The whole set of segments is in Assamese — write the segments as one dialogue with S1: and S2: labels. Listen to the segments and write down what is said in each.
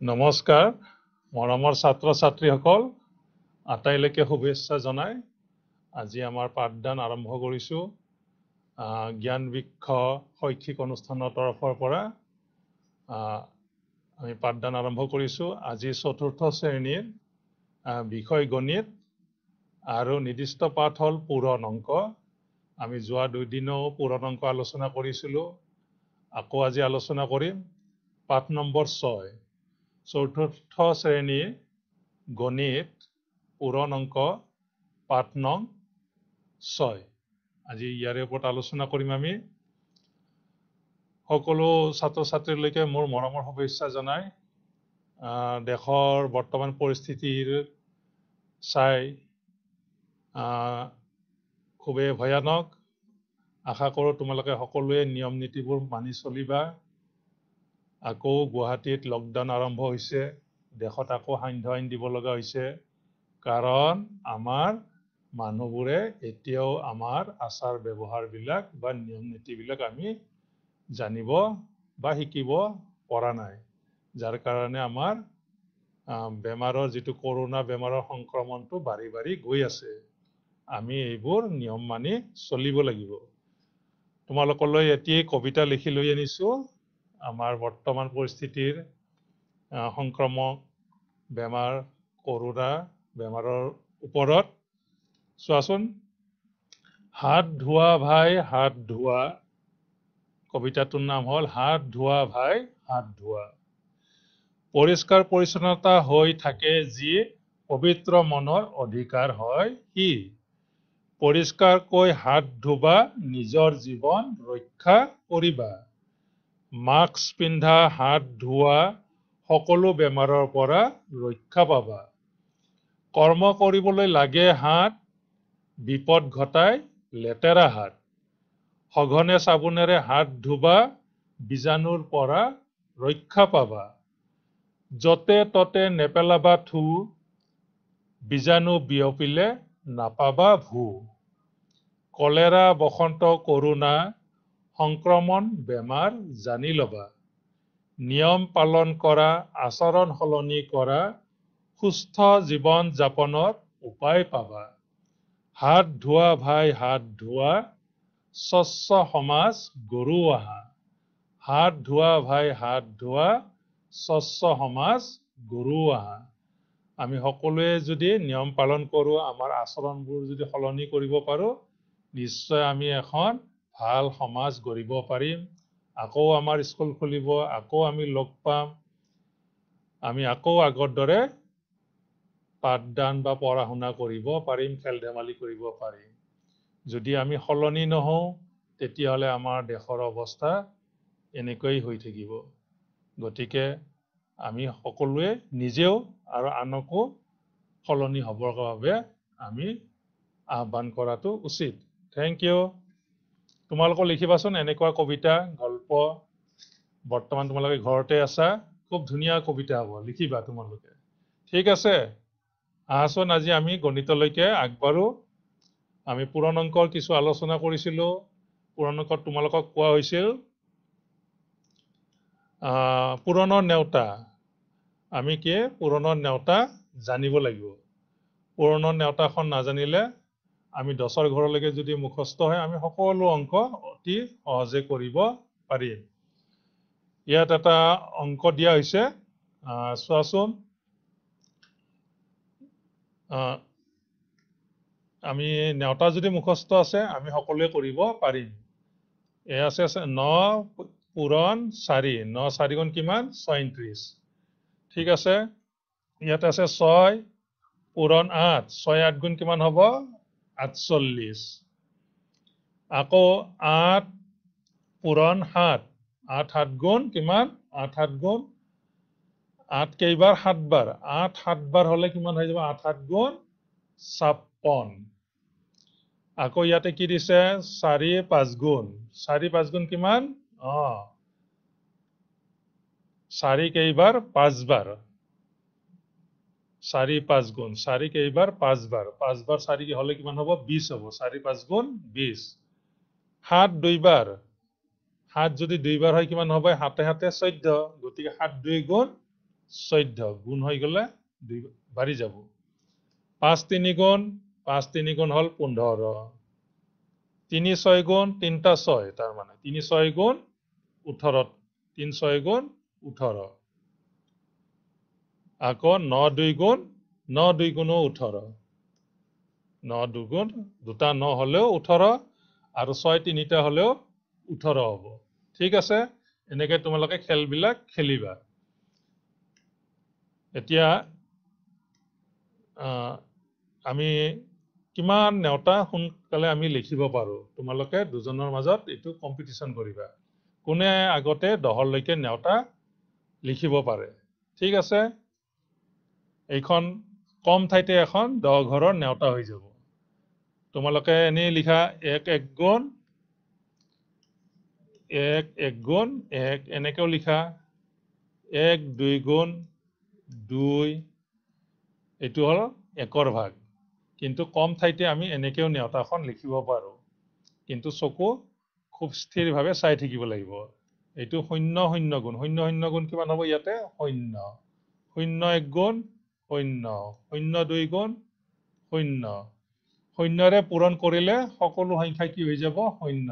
S1: নমস্কাৰ মৰমৰ ছাত্ৰ ছাত্ৰীসকল আটাইলৈকে শুভেচ্ছা জনাই আজি আমাৰ পাঠদান আৰম্ভ কৰিছোঁ। জ্ঞান বৃক্ষ শৈক্ষিক অনুষ্ঠানৰ তৰফৰ পৰা। আমি পাঠদান আৰম্ভ কৰিছোঁ। আজি চতুৰ্থ শ্ৰেণীৰ বিষয় গণিত আৰু নিৰ্দিষ্ট পাঠ হ'ল পূৰণ অংক। আমি যোৱা দুদিনো পূৰণ অংক আলোচনা কৰিছিলোঁ। আকৌ আজি আলোচনা কৰিম পাঠ নম্বৰ ছয়। চতুৰ্থ শ্ৰেণীৰ গণিত পূৰণ অংক পাঠ নং ছয়। আজি ইয়াৰে ওপৰত আলোচনা কৰিম আমি। সকলো ছাত্ৰ ছাত্ৰীলৈকে মোৰ মৰমৰ শুভেচ্ছা জনাই দেশৰ বৰ্তমান পৰিস্থিতিৰ চাই খুবেই ভয়ানক। আশা কৰোঁ তোমালোকে সকলোৱে নিয়ম নীতিবোৰ মানি চলিবা। আকৌ গুৱাহাটীত লকডাউন আৰম্ভ হৈছে দেশত আকৌ সান্ধ্য আইন দিব লগা হৈছে কাৰণ আমাৰ মানুহবোৰে এতিয়াও আমাৰ আচাৰ ব্যৱহাৰবিলাক বা নিয়ম নীতিবিলাক আমি জানিব বা শিকিব পৰা নাই। যাৰ কাৰণে আমাৰ বেমাৰৰ যিটো কৰোণা বেমাৰৰ সংক্ৰমণটো বাঢ়ি বাঢ়ি গৈ আছে। আমি এইবোৰ নিয়ম মানি চলিব লাগিব। তোমালোকলৈ এটি কবিতা লিখি লৈ আনিছোঁ। আমাৰ বৰ্তমান পৰিস্থিতিৰ সংক্ৰমক বেমাৰ কৰোণা বেমাৰৰ ওপৰত। চোৱাচোন হাত ধোৱা ভাই হাত ধোৱা। কবিতাটোৰ নাম হ'ল হাত ধোৱা ভাই হাত ধোৱা। পৰিষ্কাৰ পৰিচ্ছন্নতা হৈ থাকে যি পবিত্ৰ মনৰ অধিকাৰ হয় সি। পৰিষ্কাৰকৈ হাত ধুবা নিজৰ জীৱন ৰক্ষা কৰিবা। মাস্ক পিন্ধা হাত ধোৱা সকলো বেমাৰৰ পৰা ৰক্ষা পাবা। কৰ্ম কৰিবলৈ লাগে হাত বিপদ ঘটাই লেতেৰা হাত। সঘনে চাবোনেৰে হাত ধুবা বীজাণুৰ পৰা ৰক্ষা পাবা। য'তে ত'তে নেপেলাবা থু বীজাণু বিয়পিলে নাপাবা ভু। কলেৰা বসন্ত কৰোণা সংক্ৰমণ বেমাৰ জানি ল'বা। নিয়ম পালন কৰা আচৰণ সলনি কৰা সুস্থ জীৱন যাপনৰ উপায় পাবা। হাত ধোৱা ভাই হাত ধোৱা। স্বচ্ছ সমাজ গঢ়োৱা হাত ধোৱা ভাই হাত ধোৱা। স্বচ্ছ সমাজ গঢ়োৱা আমি সকলোৱে যদি নিয়ম পালন কৰোঁ আমাৰ আচৰণবোৰ যদি সলনি কৰিব পাৰোঁ নিশ্চয় আমি এখন ভাল সমাজ গঢ়িব পাৰিম। আকৌ আমাৰ স্কুল খুলিব আকৌ আমি লগ পাম। আমি আকৌ আগৰ দৰে পাঠদান বা পঢ়া শুনা কৰিব পাৰিম খেল ধেমালি কৰিব পাৰিম। যদি আমি সলনি নহওঁ তেতিয়াহ'লে আমাৰ দেশৰ অৱস্থা এনেকৈ হৈ থাকিব। গতিকে আমি সকলোৱে নিজেও আৰু আনকো সলনি হ'বৰ বাবে আমি আহ্বান কৰাটো উচিত। Thank you. তোমালোকৰ লিখিবাচোন এনেকুৱা কবিতা গল্প বৰ্তমান তোমালোকে ঘৰতে আছা খুব ধুনীয়া কবিতা হ'ব লিখিবা তোমালোকে। ঠিক আছে আহাচোন আজি আমি গণিতলৈকে আগবাঢ়ো। আমি পূৰণ অংকৰ কিছু আলোচনা কৰিছিলোঁ পূৰণ অংকত তোমালোকক কোৱা হৈছিল পূৰণৰ নেওতা। আমি কি পূৰণৰ নেওতা জানিব লাগিব। পূৰণৰ নেওতাখন নাজানিলে আমি দহৰ ঘৰলৈকে যদি মুখস্থ হয় আমি সকলো অংক অতি সহজে কৰিব পাৰিম। ইয়াত এটা অংক দিয়া হৈছে। চোৱাচোন। আমি নেওতা যদি মুখস্থ আছে আমি সকলোৱে কৰিব পাৰিম। এ আছে ন পূৰণ চাৰি ন চাৰি গুণ কিমান? ছয়ত্ৰিশ ঠিক আছে। ইয়াত আছে ছয় পূৰণ আঠ ছয় আঠ গুণ কিমান হ'ব? আঠচল্লিছ আকৌ আঠ পূৰণ সাত আঠ সাত গুণ কিমান? আঠ সাত গুণ আঠ কেইবাৰ সাতবাৰ আঠ সাতবাৰ হ'লে কিমান হৈ যাব? আঠ সাত গুণ ছাপন্ন আকৌ ইয়াতে কি দিছে? চাৰি পাঁচ গুণ। চাৰি পাঁচ গুণ কিমান? অ। চাৰি কেইবাৰ পাঁচবাৰ চাৰি পাঁচ গুণ। চাৰি কেইবাৰ পাঁচবাৰ পাঁচবাৰ চাৰি হ'লে কিমান হ'ব? বিছ হ'ব। চাৰি পাঁচ গুণ বিছ। সাত দুইবাৰ। সাত যদি দুইবাৰ হয় কিমান হ'ব? সাতে সাতে চৈধ্য। গতিকে সাত দুই গুণ চৈধ্য। গুণ হৈ গ'লে দুই বাঢ়ি যাব। পাঁচ তিনি গুণ। পাঁচ তিনি গুণ হ'ল পোন্ধৰ। তিনি ছয় গুণ তিনিটা ছয়। তাৰমানে তিনি ছয় গুণ ওঠৰ। তিনি ছয় গুণ ওঠৰ। আকৌ ন দুই গুণ ন দুই গুণো ওঠৰ। ন দুগুণ দুটা ন হ'লেও ওঠৰ আৰু ছয় তিনিটা হ'লেও ওঠৰ হ'ব। ঠিক আছে? এনেকে তোমালোকে খেলবিলাক খেলিবা। এতিয়া আমি কিমান নেওতা সোনকালে আমি লিখিব পাৰোঁ? তোমালোকে দুজনৰ মাজত এইটো কম্পিটিশ্যন কৰিবা। কোনে আগতে দহলৈকে নেওতা লিখিব পাৰে? ঠিক আছে? এইখন কম ঠাইতে এখন দহ ঘৰৰ নেওতা হৈ যাব। তোমালোকে এনেই লিখা এক এক গুণ এক এক গুণ এক এনেকেও লিখা এক দুই গুণ দুই এইটো হ'ল একৰ ভাগ। কিন্তু কম ঠাইতে আমি এনেকেও নেওতাখন লিখিব পাৰোঁ। কিন্তু চকু খুব স্থিৰভাৱে চাই থাকিব লাগিব। এইটো শূন্য শূন্য গুণ। শূন্য শূন্য গুণ কিমান হ'ব ইয়াতে? শূন্য। শূন্য এক গুণ শূন্য। শূন্য দুই গুণ শূন্য। শূন্যৰে পূৰণ কৰিলে সকলো সংখ্যা কি হৈ যাব? শূন্য।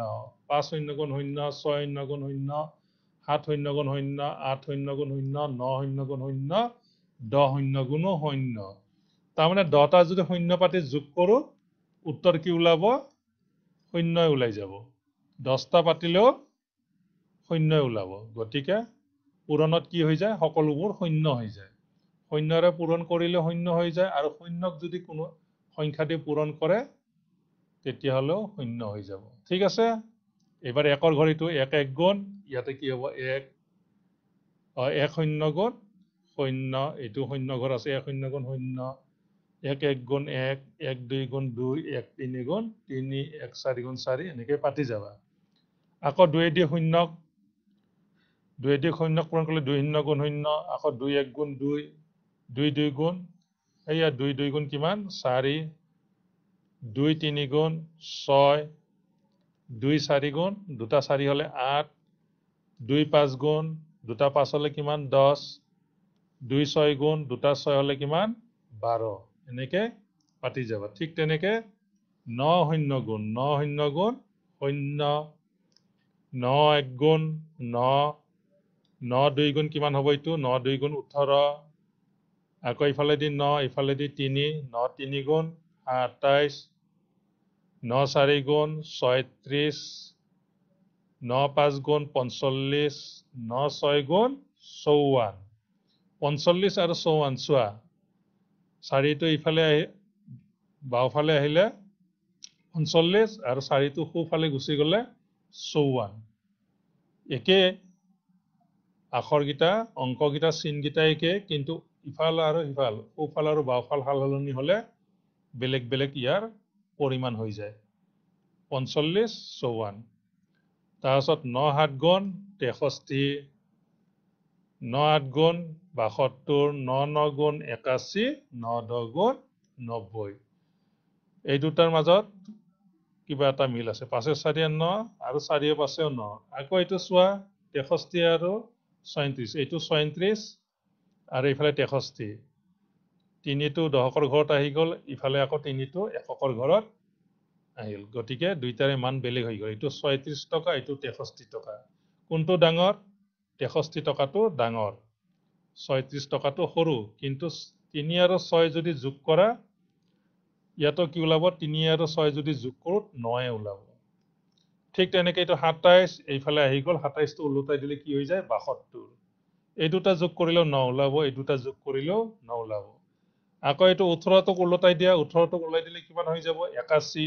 S1: পাঁচ শূন্য গুণ শূন্য ছয় শূন্য গুণ শূন্য সাত শূন্য গুণ শূন্য আঠ শূন্য গুণ শূন্য ন শূন্য গুণ শূন্য দহ শূন্য গুণো শূন্য। তাৰমানে দহটা যদি শূন্য পাতি যোগ কৰোঁ উত্তৰ কি ওলাব? শূন্যই ওলাই যাব। দহটা পাতিলেও শূন্যই ওলাব। গতিকে পূৰণত কি হৈ যায়? সকলোবোৰ শূন্য হৈ যায়। শূন্যৰে পূৰণ কৰিলে শূন্য হৈ যায় আৰু শূন্যক যদি কোনো সংখ্যা দি পূৰণ কৰে তেতিয়াহ'লেও শূন্য হৈ যাব। ঠিক আছে? এইবাৰ একৰ ঘড়ীটো এক এক গুণ ইয়াতে কি হ'ব? এক। এক শূন্য গুণ শূন্য এইটো শূন্য ঘৰ আছে এক শূন্য গুণ শূন্য এক এক গুণ এক এক দুই গুণ দুই এক তিনি গুণ তিনি এক চাৰি গুণ চাৰি এনেকৈ পাতি যাবা। আকৌ দুই দি শূন্যক দি শূন্যক পূৰণ কৰিলে দুই শূন্য গুণ শূন্য আকৌ দুই এক গুণ দুই দুই দুই গুণ এয়া দুই দুই গুণ কিমান? চাৰি দুই তিনি গুণ ছয় দুই চাৰি গুণ দুটা চাৰি হ'লে আঠ দুই পাঁচ গুণ দুটা পাঁচ হ'লে কিমান? দহ দুই ছয় গুণ দুটা ছয় হ'লে কিমান? বাৰ। এনেকে পাতি যাবা। ঠিক তেনেকে ন শূন্য গুণ ন শূন্য গুণ শূন্য ন এক গুণ ন ন দুই গুণ কিমান হ'ব এইটো? ন দুই গুণ ওঠৰ আকৌ ইফালেদি ন ইফালেদি তিনি ন তিনি গুণ সাতাইছ ন চাৰি গুণ ছয়ত্ৰিছ ন পাঁচ গুণ পঞ্চল্লিছ ন ছয় গুণ চৌৱান। পঞ্চল্লিছ আৰু চৌৱান চোৱা। চাৰিটো ইফালে আহি বাওঁফালে আহিলে পঞ্চল্লিছ আৰু চাৰিটো সোঁফালে গুচি গ'লে চৌৱান। একে আখৰকেইটা অংককেইটা চিনকেইটা একে কিন্তু ইফাল আৰু সিফাল সোঁফাল আৰু বাওঁফাল সাল সলনি হ'লে বেলেগ বেলেগ ইয়াৰ পৰিমাণ হৈ যায়। পঞ্চল্লিছ চৌৱান তাৰপাছত ন সাত গুণ তেষষ্ঠি ন আঠ গুণ বাসত্তৰ ন ন গুণ একাশী ন দহ গুণ নব্বৈ। এই দুটাৰ মাজত কিবা এটা মিল আছে। পাঁচে চাৰিয়ে ন আৰু চাৰিয়ে পাঁচেও ন। আকৌ এইটো চোৱা তেষষ্ঠি আৰু ছয়ত্ৰিছ। এইটো ছয়ত্ৰিছ আৰু এইফালে তেষষ্ঠি। তিনিটো দশকৰ ঘৰত আহি গ'ল ইফালে আকৌ তিনিটো এককৰ ঘৰত আহিল গতিকে দুইটাৰে মান বেলেগ হৈ গ'ল। এইটো ছয়ত্ৰিছ টকা এইটো তেষষ্ঠি টকা। কোনটো ডাঙৰ? তেষষ্ঠি টকাটো ডাঙৰ। ছয়ত্ৰিছ টকাটো সৰু। কিন্তু তিনি আৰু ছয় যদি যোগ কৰা ইয়াতো কি ওলাব? তিনি আৰু ছয় যদি যোগ কৰোঁ নয়ে ওলাব। ঠিক তেনেকে এইটো সাতাইছ এইফালে আহি গ'ল। সাতাইছটো ওলোটাই দিলে কি হৈ যায়? বাসত্তৰ। এই দুটা যোগ কৰিলেও ন ওলাব এই দুটা যোগ কৰিলেও ন ওলাব আকৌ এইটো ওঠৰটোক ওলোটাই দিয়া ওঠৰটোক ওলাই দিলে কিমান হৈ যাব? একাশী।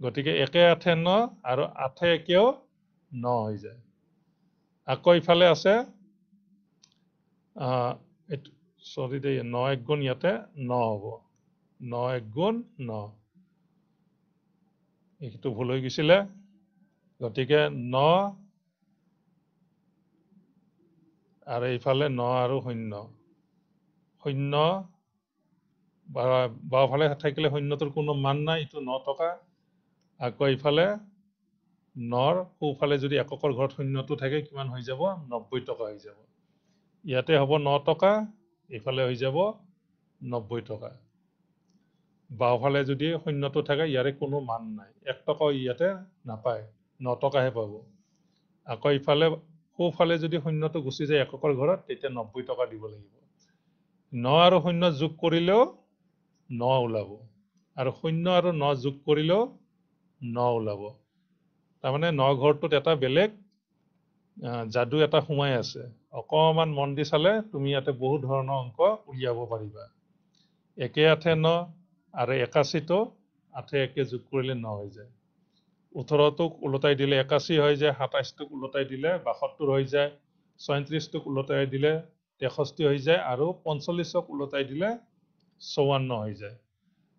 S1: গতিকে একে আঠে ন আৰু আঠে একেও ন হৈ যায়। আকৌ ইফালে আছে চৰি দেই ন এক গুণ ইয়াতে ন হ'ব। ন এক গুণ ন। এইটো ভুল হৈ গৈছিলে। গতিকে ন আৰু এইফালে ন আৰু শূন্য। শূন্য বাওঁফালে থাকিলে শূন্যটোৰ কোনো মান নাই এইটো ন টকা। আকৌ ইফালে নৰ সোঁফালে যদি এককৰ ঘৰত শূন্যটো থাকে কিমান হৈ যাব? নব্বৈ টকা হৈ যাব। ইয়াতে হ'ব ন টকা এইফালে হৈ যাব নব্বৈ টকা। বাওঁফালে যদি শূন্যটো থাকে ইয়াৰে কোনো মান নাই। এক টকাও ইয়াতে নাপায় ন টকাহে পাব। আকৌ ইফালে সোঁফালে যদি শূন্যটো গুচি যায় এককৰ ঘৰত তেতিয়া নব্বৈ টকা দিব লাগিব। ন আৰু শূন্য যোগ কৰিলেও ন ওলাব। আৰু শূন্য আৰু ন যোগ কৰিলেও ন ওলাব। তাৰমানে ন ঘৰটোত এটা বেলেগ যাদু এটা সোমাই আছে। অকণমান মন দি চালে তুমি ইয়াতে বহু ধৰণৰ অংক উলিয়াব পাৰিবা। একে আঠে ন আৰু একাশীটো আঠে একে যোগ কৰিলে ন হৈ যায়। ওঠৰটোক ওলটাই দিলে একাশী হৈ যায় সাতাইছটোক ওলটাই দিলে বাসত্তৰ হৈ যায় ছয়ত্ৰিছটোক ওলটাই দিলে তেষষ্ঠি হৈ যায় আৰু পঞ্চল্লিছক ওলটাই দিলে চৌৱান্ন হৈ যায়।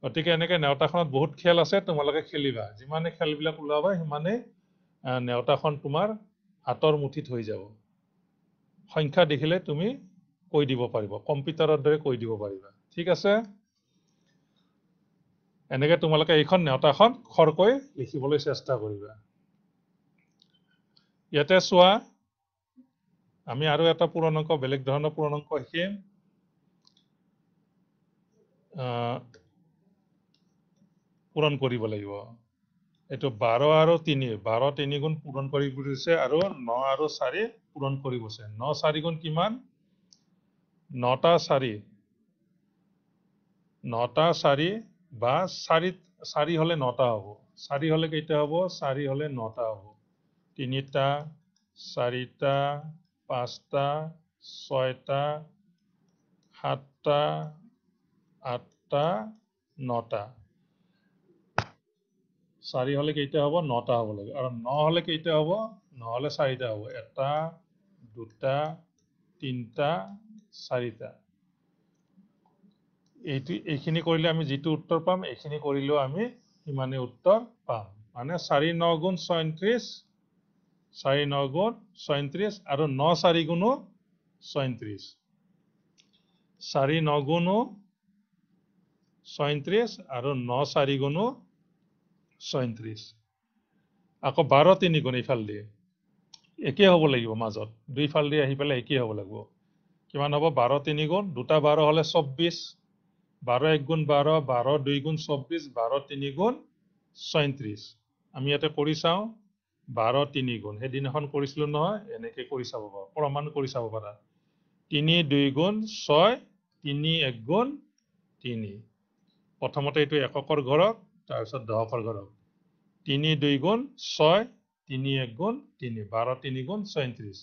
S1: গতিকে এনেকে নেওতাখনত বহুত খেল আছে তোমালোকে খেলিবা। যিমানে খেলবিলাক ওলাবা সিমানেই নেওতাখন তোমাৰ হাতৰ মুঠিত হৈ যাব। সংখ্যা দেখিলে তুমি কৈ দিব পাৰিবা কম্পিউটাৰৰ দৰে কৈ দিব পাৰিবা। ঠিক আছে? এনেকে তোমালোকে এইখন নেওতাখন খৰকৈ লিখিবলৈ চেষ্টা কৰিবা। ইয়াতে চোৱা আমি আৰু এটা পূৰণ অংক বেলেগ ধৰণৰ পূৰণ অংক শিকিম পূৰণ কৰিব লাগিব। এইটো বাৰ আৰু তিনি বাৰ তিনি গুণ পূৰণ কৰিব দিছে আৰু ন আৰু চাৰি পূৰণ কৰিব দিছে ন চাৰি গুণ কিমান? নটা চাৰি। নটা চাৰি বা চাৰি চাৰি হলে নটা হ'ব। চাৰি হলে কেইটা হ'ব? চাৰি হলে নটা হ'ব। তিনিটা, চাৰিটা, পাঁচটা, ছয়টা, সাতটা, আঠটা, নটা। চাৰি হলে কেইটা হ'ব? নটা হ'ব লাগে। আৰু ন হলে কেইটা হ'ব? নহলে চাৰিটা হ'ব। এটা, দুটা, তিনিটা, চাৰিটা। এইটো, এইখিনি কৰিলে আমি যিটো উত্তৰ পাম, এইখিনি কৰিলেও আমি সিমানে উত্তৰ পাম। মানে চাৰি ন গুণ ছয়ত্ৰিশ, চাৰি ন গুণ ছয়ত্ৰিশ আৰু ন চাৰি গুণো ছয়ত্ৰিশ। চাৰি ন গুণো ছয়ত্ৰিশ আৰু ন চাৰি গুণো ছয়ত্ৰিশ। আকৌ বাৰ তিনি গুণ ইফাল দিয়ে। একেই হ'ব লাগিব মাজত। দুইফাল দি আহি পেলাই একেই হ'ব লাগিব। কিমান হ'ব? বাৰ তিনি গুণ। দুটা বাৰ হ'লে চৌব্বিছ বাৰ এক গুণ বাৰ বাৰ দুই গুণ চৌব্বিছ বাৰ তিনি গুণ ছয়ত্ৰিশ আমি ইয়াতে কৰি চাওঁ বাৰ তিনি গুণ। সেইদিনাখন কৰিছিলো নহয় এনেকে কৰি চাব পাৰা প্ৰমাণ কৰি চাব পাৰা। তিনি দুই গুণ ছয় তিনি এক গুণ তিনি। প্ৰথমতে এইটো এককৰ ঘৰক তাৰপিছত দহকৰ ঘৰক। তিনি দুই গুণ ছয় তিনি এক গুণ তিনি। বাৰ তিনি গুণ ছয়ত্ৰিশ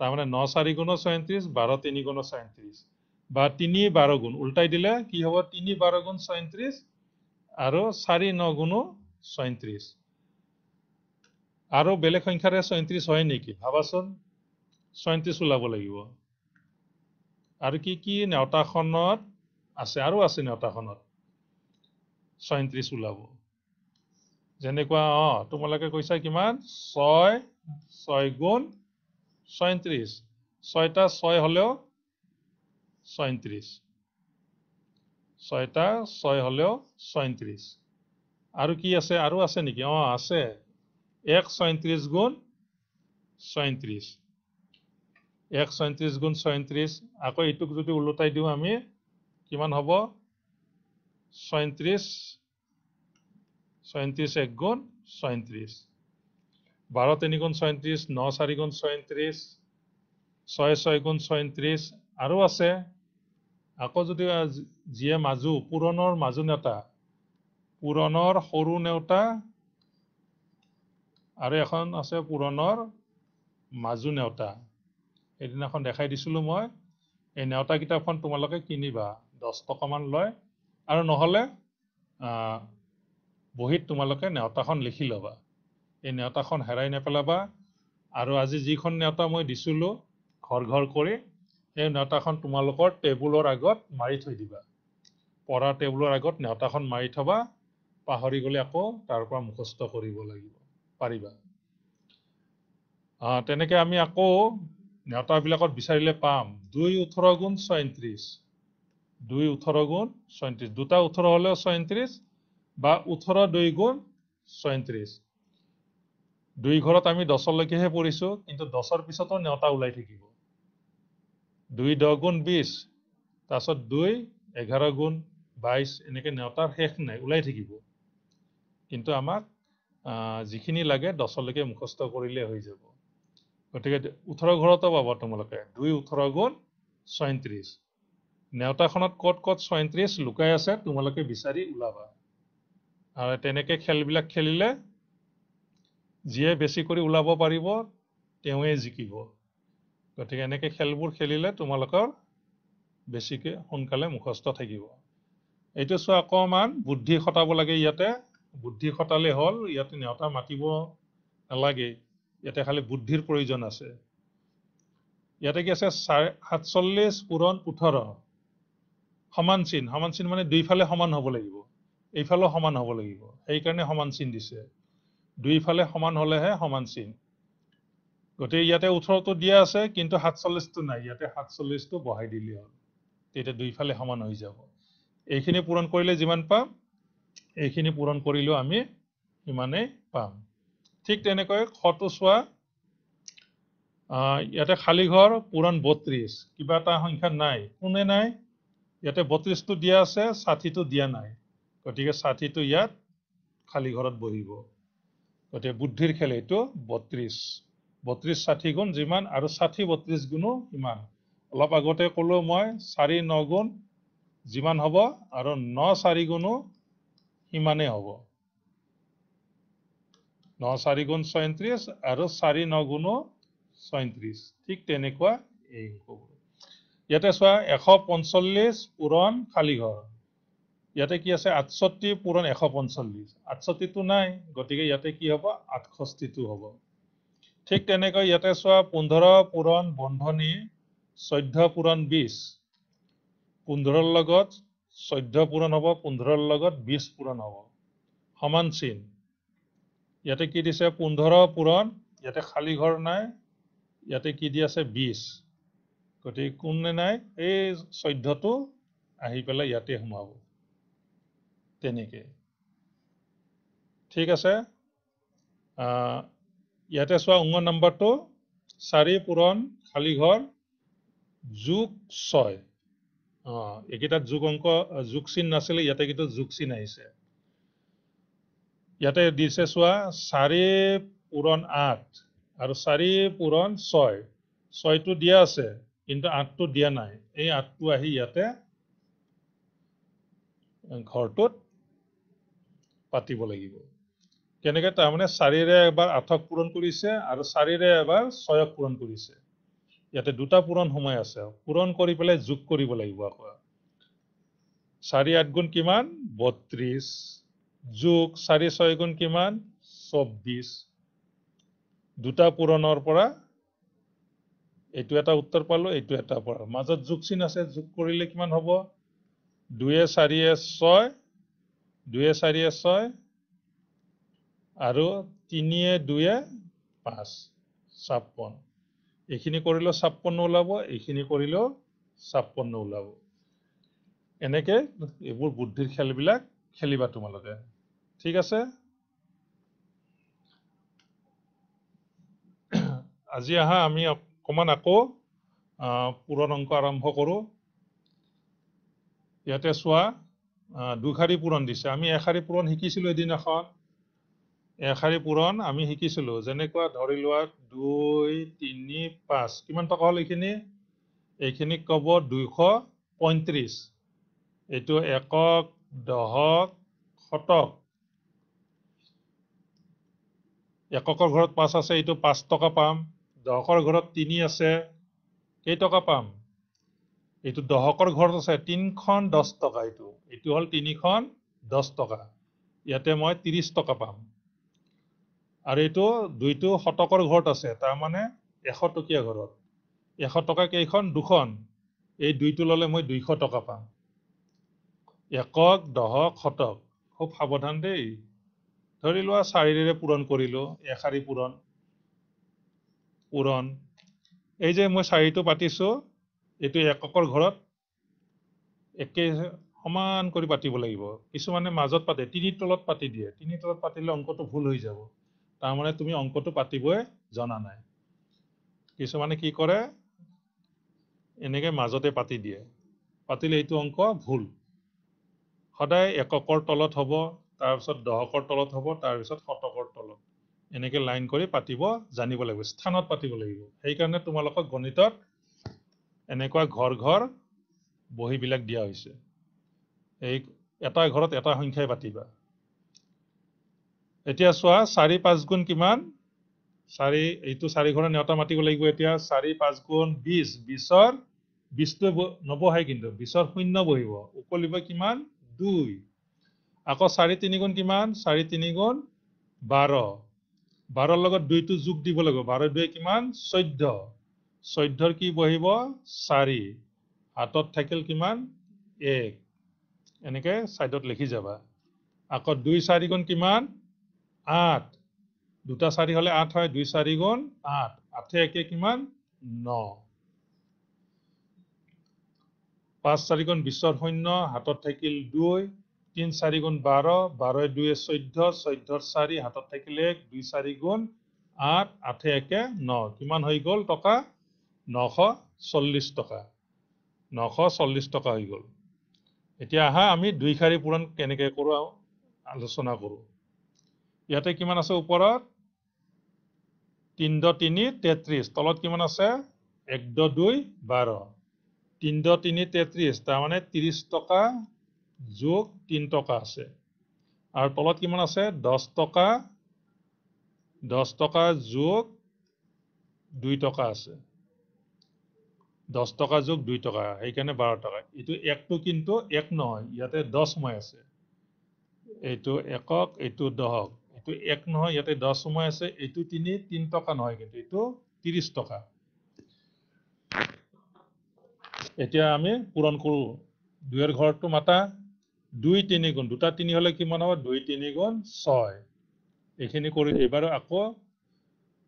S1: তাৰমানে ন চাৰি গুণো ছয়ত্ৰিশ বাৰ তিনি গুণো ছয়ত্ৰিশ বা তিনি বাৰ গুণ উল্টাই দিলে কি হ'ব? তিনি বাৰ গুণ ছয়ত্ৰিশ আৰু চাৰি ন গুণো ছয়ত্ৰিশ আৰু বেলেগ সংখ্যাৰে ছয়ত্ৰিশ হয় নেকি? ভাবাচোন ছয়ত্ৰিশ ওলাব লাগিব। আৰু কি কি নেওতাখনত আছে? আৰু আছে নেওতাখনত। ছয়ত্ৰিশ ওলাব। যেনেকুৱা অ তোমালোকে কৈছা কিমান? ছয় ছয় গুণ ছয়ত্ৰিশ ছয়টা ছয় হলেও ছয়ত্ৰিশ ছয়টা, ছয় হলেও ছয়ত্ৰিশ আৰু কি আছে? আৰু আছে নেকি? অ, আছে। এক ছয়ত্ৰিশ গুণ ছয়ত্ৰিশ এক ছয়ত্ৰিশ গুণ ছয়ত্ৰিশ আকৌ এইটোক যদি ওলোটাই দিওঁ আমি, কিমান হ'ব? ছয়ত্ৰিশ ছয়ত্ৰিশ এক গুণ ছয়ত্ৰিশ বাৰ তিনি গুণ ছয়ত্ৰিশ ন চাৰি গুণ ছয়ত্ৰিশ ছয় ছয় গুণ ছয়ত্ৰিশ আৰু আছে? আকৌ যদি যিয়ে মাজু পূৰণৰ মাজু নেওতা পূৰণৰ সৰু নেওতা আৰু এখন আছে পূৰণৰ মাজু নেওতা। সেইদিনাখন দেখাই দিছিলো মই এই নেওতা কিতাপখন তোমালোকে কিনিবা দহ টকামান লয় আৰু নহ'লে বহীত তোমালোকে নেওতাখন লিখি ল'বা। এই নেওতাখন হেৰাই নেপেলাবা আৰু আজি যিখন নেওতা মই দিছিলো ঘৰ ঘৰ কৰি সেই নেওতাখন তোমালোকৰ টেবুলৰ আগত মাৰি থৈ দিবা। পঢ়া টেবুলৰ আগত নেওতাখন মাৰি থবা পাহৰি গ'লে আকৌ তাৰ পৰা মুখস্থ কৰিব লাগিব পাৰিবা। তেনেকে আমি আকৌ নেওতাবিলাকত বিচাৰিলে পাম দুই ওঠৰ গুণ ছয়ত্ৰিশ দুই ওঠৰ গুণ ছয়ত্ৰিশ দুটা ওঠৰ হ'লেও ছয়ত্ৰিশ বা ওঠৰ দুই গুণ ছয়ত্ৰিশ দুই ঘৰত আমি দহলৈকেহে পঢ়িছো কিন্তু দহৰ পিছতো নেওতা ওলাই থাকিব। দুই দহ গুণ বিছ তাৰপিছত দুই এঘাৰ গুণ বাইছ এনেকৈ নেওতাৰ শেষ নাই ওলাই থাকিব। কিন্তু আমাক যিখিনি লাগে দহলৈকে মুখস্থ কৰিলে হৈ যাব। গতিকে ওঠৰ ঘৰতো পাবা তোমালোকে দুই ওঠৰ গুণ ছয়ত্ৰিছ। নেওতাখনত ক'ত ক'ত ছয়ত্ৰিছ লুকাই আছে তোমালোকে বিচাৰি ওলাবা। আৰু তেনেকে খেলবিলাক খেলিলে যিয়ে বেছি কৰি ওলাব পাৰিব তেওঁৱে জিকিব। গতিকে এনেকে খেলবোৰ খেলিলে তোমালোকৰ বেছিকে সোনকালে মুখস্থ থাকিব। এইটো চোৱা অকণমান বুদ্ধি খটাব লাগে ইয়াতে। বুদ্ধি খটালে হ'ল ইয়াতে নেওতা মাতিব নালাগে। ইয়াতে খালি বুদ্ধিৰ প্ৰয়োজন আছে। ইয়াতে কি আছে? চাৰে সাতচল্লিছ পূৰণ ওঠৰ। সমান চিন সমান চিন মানে দুইফালে সমান হ'ব লাগিব। এইফালেও সমান হ'ব লাগিব। সেইকাৰণে সমান চিন দিছে। দুইফালে সমান হ'লেহে সমান চিন। গতিকে ইয়াতে ওঠৰটো দিয়া আছে কিন্তু সাতচল্লিছটো নাই। ইয়াতে সাতচল্লিছটো বহাই দিলেই হ'ল। তেতিয়া দুইফালে সমান হৈ যাব। এইখিনি পূৰণ কৰিলে যিমান পাম এইখিনি পূৰণ কৰিলেও আমি সিমানেই পাম। ঠিক তেনেকৈ শটো চোৱা ইয়াতে খালী ঘৰ পূৰণ বত্ৰিছ কিবা এটা সংখ্যা নাই। কোনে নাই? ইয়াতে বত্ৰিছটো দিয়া আছে ষাঠিটো দিয়া নাই। গতিকে ষাঠিটো ইয়াত খালী ঘৰত বহিব। গতিকে বুদ্ধিৰ খেল এইটো বত্ৰিছ বত্ৰিছ ষাঠি গুণ যিমান আৰু ষাঠি বত্ৰিছ গুণো সিমান অলপ আগতে ক'লো মই চাৰি ন গুণ যিমান হ'ব আৰু ন চাৰি গুণো সিমানেই হ'ব। ন চাৰি গুণ ছয়ত্ৰিছ আৰু চাৰি ন গুণো ছয়ত্ৰিছ ঠিক তেনেকুৱা এই হ'ব ইয়াতে চোৱা এশ পঞ্চল্লিছ পূৰণ খালী ঘৰ ইয়াতে কি আছে? আঠষষ্ঠি পূৰণ এশ পঞ্চল্লিছ আঠষষ্ঠিটো নাই গতিকে ইয়াতে কি হ'ব? আঠষষ্ঠিটো হ'ব। ঠিক তেনেকৈ ইয়াতে চোৱা পোন্ধৰ পূৰণ বন্ধনী চৈধ্য পূৰণ বিছ পোন্ধৰৰ লগত চৈধ্য পূৰণ হ'ব পোন্ধৰৰ লগত বিছ পূৰণ হ'ব। সমান চিন। ইয়াতে কি দিছে পোন্ধৰ পূৰণ ইয়াতে খালী ঘৰ নাই ইয়াতে কি দি আছে বিছ গতিকে কোনে নাই এই চৈধ্যটো আহি পেলাই ইয়াতে সোমাব। তেনেকে। ঠিক আছে? ইয়াতে চোৱা উঙ নম্বৰটো চাৰি পূৰণ খালী ঘৰ যোগ ছয়। অ এইকেইটাত যোগ অংক যোগ চিন নাছিলে ইয়াতে কিন্তু যোগ চিন আহিছে। ইয়াতে দিছে চোৱা চাৰি পূৰণ আঠ আৰু চাৰি পূৰণ ছয়। ছয়টো দিয়া আছে কিন্তু আঠটো দিয়া নাই। এই আঠটো আহি ইয়াতে ঘৰটোত পাতিব লাগিব। কেনেকে তাৰমানে চাৰিৰে এবাৰ আঠক পূৰণ কৰিছে আৰু চাৰিৰে এবাৰ ছয়ক পূৰণ কৰিছে। ইয়াতে দুটা পূৰণ সোমাই আছে পূৰণ কৰি পেলাই যোগ কৰিব লাগিব আকৌ। চাৰি আঠ গুণ কিমান? বত্ৰিছ যোগ চাৰি ছয় গুণ কিমান? চৌব্বিছ দুটা পূৰণৰ পৰা এইটো এটা উত্তৰ পালো এইটো এটা পৰা। মাজত যোগ চিন আছে যোগ কৰিলে কিমান হ'ব? দুয়ে চাৰিয়ে ছয় দুয়ে চাৰিয়ে ছয় আৰু তিনিয়ে দুয়ে পাঁচ ছাপন্ন এইখিনি কৰিলেও ছাপন্ন ওলাব এইখিনি কৰিলেও ছাপন্ন ওলাব। এনেকে এইবোৰ বুদ্ধিৰ খেলবিলাক খেলিবা তোমালোকে। ঠিক আছে? আজি আহা আমি অকণমান আকৌ পূৰণ অংক আৰম্ভ কৰোঁ। ইয়াতে চোৱা দুশাৰী পূৰণ দিছে। আমি এশাৰী পূৰণ শিকিছিলো এদিনাখন। এশাৰী পূৰণ আমি শিকিছিলো। যেনেকুৱা ধৰি লোৱা দুই তিনি পাঁচ কিমান টকা হ'ল এইখিনি? এইখিনিক ক'ব দুইশ পঁয়ত্ৰিছ এইটো একক দহক শতক। এককৰ ঘৰত পাঁচ আছে এইটো পাঁচ টকা পাম। দহকৰ ঘৰত তিনি আছে কেইটকা পাম? এইটো দহকৰ ঘৰত আছে তিনিখন দহ টকা এইটো। এইটো হ'ল তিনিখন দহ টকা। ইয়াতে মই ত্ৰিছ টকা পাম। আৰু এইটো দুইটো শতকৰ ঘৰত আছে তাৰমানে এশ টকীয়া ঘৰত। এশ টকা কেইখন? দুখন। এই দুইটো ল'লে মই দুইশ টকা পাম। একক দহক শতক। খুব সাৱধান দেই। ধৰি লোৱা চাৰিৰে পূৰণ কৰিলো এশাৰী পূৰণ। পূৰণ। এই যে মই চাৰিটো পাতিছো এইটো এককৰ ঘৰত একে সমান কৰি পাতিব লাগিব। কিছুমানে মাজত পাতে তিনি তলত পাতি দিয়ে। তিনি তলত পাতিলে অংকটো ভুল হৈ যাব। তাৰমানে তুমি অংকটো পাতিবই জনা নাই। কিছুমানে কি কৰে এনেকে মাজতে পাতি দিয়ে। পাতিলে এইটো অংক ভুল। সদায় এককৰ তলত হ'ব তাৰপিছত দহকৰ তলত হ'ব তাৰপিছত শতকৰ তলত। এনেকে লাইন কৰি পাতিব জানিব লাগিব স্থানত পাতিব লাগিব। সেইকাৰণে তোমালোকক গণিতত এনেকুৱা ঘৰ ঘৰ বহীবিলাক দিয়া হৈছে। এই এটা ঘৰত এটা সংখ্যাই পাতিবা। এতিয়া চোৱা চাৰি পাঁচ গুণ কিমান? চাৰি এইটো চাৰি ঘৰে নেওতা মাতিব লাগিব এতিয়া চাৰি পাঁচ গুণ বিছ বিছৰ বিছটো ব- নবহে কিন্তু বিছৰ শূন্য বহিব উকলিব কিমান? দুই। আকৌ চাৰি তিনি গুণ কিমান? চাৰি তিনি গুণ বাৰ। বাৰৰ লগত দুইটো যোগ দিব লাগিব বাৰ দুয়ে কিমান? চৈধ্য। চৈধ্যৰ কি বহিব? চাৰি। হাতত থাকিল কিমান? এক। এনেকে চাইডত লিখি যাবা। আকৌ দুই চাৰি গুণ কিমান? আঠ। দুটা চাৰি হলে আঠ হয় দুই চাৰি গুণ আঠ। আঠে একে কিমান? ন। পাঁচ চাৰি গুণ বিছৰ শূন্য হাতত থাকিল দুই। তিন চাৰি গুণ বাৰ বাৰই দুয়ে চৈধ্য চৈধ্যৰ চাৰি হাতত থাকিল এক দুই চাৰি গুণ আঠ আঠে একে ন। কিমান হৈ গ'ল টকা? নশ চল্লিছ টকা। নশ চল্লিছ টকা হৈ গ'ল। এতিয়া আহা আমি দুই শাৰী পূৰণ কেনেকে কৰোঁ আলোচনা কৰোঁ। ইয়াতে কিমান আছে ওপৰত? তিন দ তিনি তেত্ৰিছ। তলত কিমান আছে? এক দ দুই বাৰ। তিন দ তিনি তেত্ৰিছ। তাৰমানে ত্ৰিছ টকা যোগ তিন টকা আছে। আৰু তলত কিমান আছে? দহ টকা। দহ টকা যোগ দুই টকা আছে। দহ টকা যোগ দুই টকা সেইকাৰণে বাৰ টকা। এইটো একটো কিন্তু এক নহয় ইয়াতে দহ সোমাই আছে। এইটো একক এইটো দহক। এইটো এক নহয় ইয়াতে দহ সোমাই আছে এইটো তিনি তিন টকা নহয় কিন্তু এইটো ত্ৰিছ টকা। এতিয়া আমি পূৰণ কৰো। দুইৰ ঘৰটো মাতা দুই তিনি গুণ দুটা তিনি হলে কিমান হ'ব? দুই তিনি গুণ ছয়। এইখিনি কৰি এইবাৰ আকৌ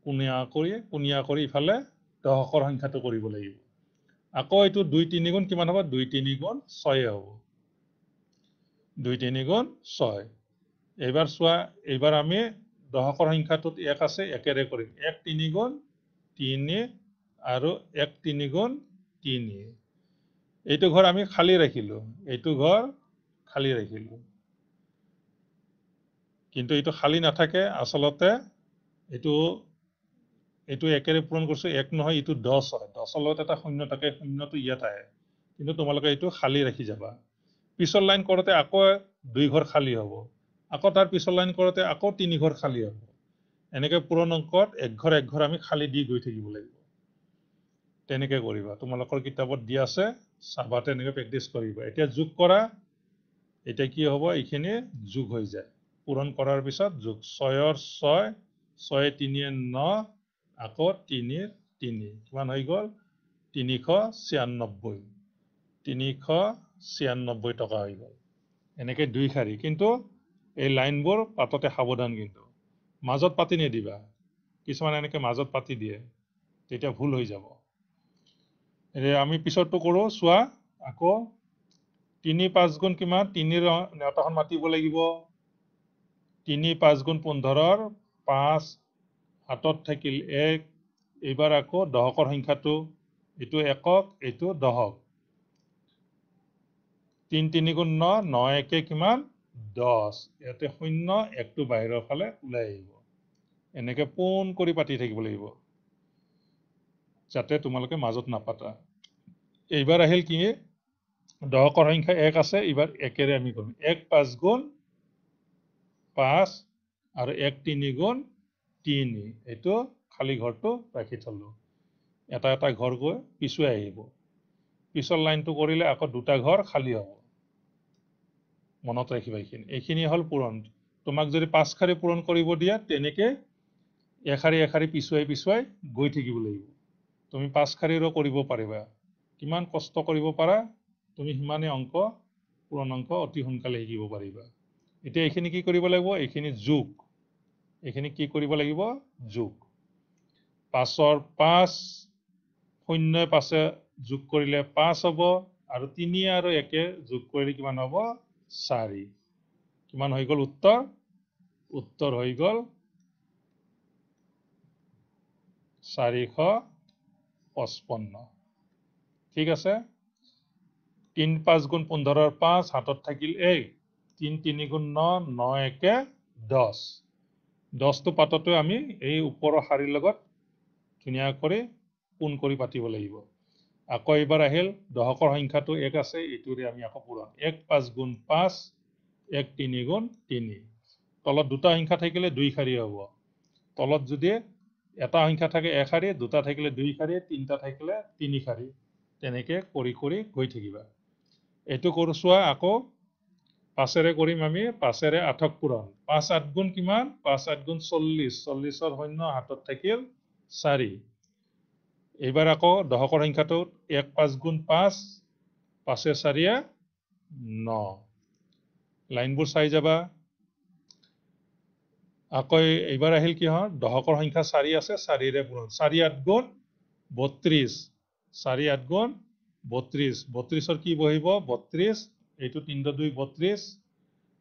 S1: কোণীয়া কৰি কোণীয়া কৰি ইফালে দহকৰ সংখ্যাটো কৰিব লাগিব। আকৌ এইটো দুই তিনি গুণ কিমান হ'ব? দুই তিনি গুণ ছয়ে হ'ব। দুই তিনি গুণ ছয়। এইবাৰ চোৱা এইবাৰ আমি দহকৰ সংখ্যাটোত এক আছে একেৰে কৰিম। এক তিনি গুণ তিনি আৰু এক তিনি গুণ তিনি। এইটো ঘৰ আমি খালী ৰাখিলো। এইটো ঘৰ খালী ৰাখিলো। কিন্তু এইটো খালী নাথাকে আচলতে এইটো এইটো একেৰে পূৰণ কৰিছো। এক নহয় এইটো দহ হয়। দহৰ লগত এটা শূন্য থাকে শূন্যটো ইয়াত আহে। কিন্তু তোমালোকে এইটো খালী ৰাখি যাবা। পিছৰ লাইন কৰোঁতে আকৌ দুই ঘৰ খালী হ'ব। আকৌ তাৰ পিছৰ লাইন কৰোঁতে আকৌ তিনি ঘৰ খালী হ'ব। এনেকে পূৰণ অংকত এক ঘৰ এক ঘৰ আমি খালী দি গৈ থাকিব লাগিব। তেনেকে কৰিবা। তোমালোকৰ কিতাপত দিয়া আছে চাবা তেনেকে প্ৰেক্টিচ কৰিবা। এতিয়া যোগ কৰা এতিয়া কি হ'ব? এইখিনি যোগ হৈ যায়। পূৰণ কৰাৰ পিছত যোগ ছয়ৰ ছয় ছয় তিনিয়ে ন আকৌ তিনিৰ তিনি। কিমান হৈ গ'ল? তিনিশ ছিয়ান্নব্বৈ। তিনিশ ছিয়ান্নব্বৈ টকা হৈ গ'ল। এনেকে দুই শাৰী। কিন্তু এই লাইনবোৰ পাততে সাৱধান কিন্তু। মাজত পাতি নিদিবা। কিছুমান এনেকে মাজত পাতি দিয়ে তেতিয়া ভুল হৈ যাব। আমি পিছৰটো কৰোঁ চোৱা। আকৌ তিনি পাঁচ গুণ কিমান? তিনিৰ নেওতাখন মাতিব লাগিব। তিনি পাঁচ গুণ পোন্ধৰৰ পাঁচ হাতত থাকিল এক। এইবাৰ আকৌ দহকৰ সংখ্যাটো এইটো একক এইটো দহক। তিন তিনি গুণ ন ন একে কিমান? দহ ইয়াতে শূন্য একটো বাহিৰৰ ফালে ওলাই আহিব। এনেকে পোন কৰি পাতি থাকিব লাগিব। যাতে তোমালোকে মাজত নাপাতা। এইবাৰ আহিল কি? দহকৰ সংখ্যা এক আছে এইবাৰ একেৰে আমি কৰিম। এক পাঁচ গুণ পাঁচ আৰু এক তিনি গুণ তিনি। এইটো খালী ঘৰটো ৰাখি থলো। এটা এটা ঘৰ গৈ পিছুৱাই আহিব। পিছৰ লাইনটো কৰিলে আকৌ দুটা ঘৰ খালী হ'ব। মনত ৰাখিবা এইখিনি। এইখিনি হ'ল পূৰণ। তোমাক যদি পাঁচ শাৰী পূৰণ কৰিব দিয়ে তেনেকে এশাৰী এশাৰী পিছুৱাই পিছুৱাই গৈ থাকিব লাগিব। তুমি পাঁচ শাৰীৰো কৰিব পাৰিবা। কিমান কষ্ট কৰিব পাৰা তুমি সিমানে অংক পূৰণ অংক অতি সোনকালে শিকিব পাৰিবা। এতিয়া এইখিনি কি কৰিব লাগিব? এইখিনি যোগ। এইখিনি কি কৰিব লাগিব? যোগ। পাঁচৰ পাঁচ শূন্যই পাঁচে যোগ কৰিলে পাঁচ হ'ব আৰু তিনি আৰু একে যোগ কৰিলে কিমান হ'ব? চাৰি। কিমান হৈ গ'ল উত্তৰ? উত্তৰ হৈ গ'ল চাৰিশ পঁচপন্ন। ঠিক আছে? তিন পাঁচ গুণ পোন্ধৰৰ পাঁচ হাতত থাকিল এক। তিন তিনি গুণ ন ন একে দহ। দহটো পাততো আমি এই ওপৰৰ শাৰীৰ লগত ধুনীয়া কৰি পোন কৰি পাতিব লাগিব। আকৌ এইবাৰ আহিল দহকৰ সংখ্যাটো এক আছে এইটোৰে আমি আকৌ পূৰণ। এক পাঁচ গুণ পাঁচ এক তিনি গুণ তিনি। তলত দুটা সংখ্যা থাকিলে দুই শাৰী হ'ব। তলত যদি এটা সংখ্যা থাকে এক শাৰী দুটা থাকিলে দুই শাৰী তিনিটা থাকিলে তিনি শাৰী। তেনেকে কৰি কৰি গৈ থাকিবা। এইটো কৰোঁ চোৱা আকৌ পাঁচেৰে কৰিম আমি পাঁচেৰে আঠক পূৰণ। পাঁচ আঠ গুণ কিমান? পাঁচ আঠ গুণ চল্লিছ। চল্লিছৰ শূন্য হাতত থাকিল চাৰি। এইবাৰ আকৌ দশকৰ সংখ্যাটোত এক পাঁচ গুণ পাঁচ পাঁচে চাৰিয়ে ন। লাইনবোৰ চাই যাবা। আকৌ এই- এইবাৰ আহিল কিহৰ দশকৰ সংখ্যা চাৰি আছে চাৰিৰে পূৰণ। চাৰি আঠ গুণ বত্ৰিছ। চাৰি আঠ গুণ বত্ৰিছ। বত্ৰিছৰ কি বহিব? বত্ৰিছ। এইটো তিনিটা দুই বত্ৰিছ।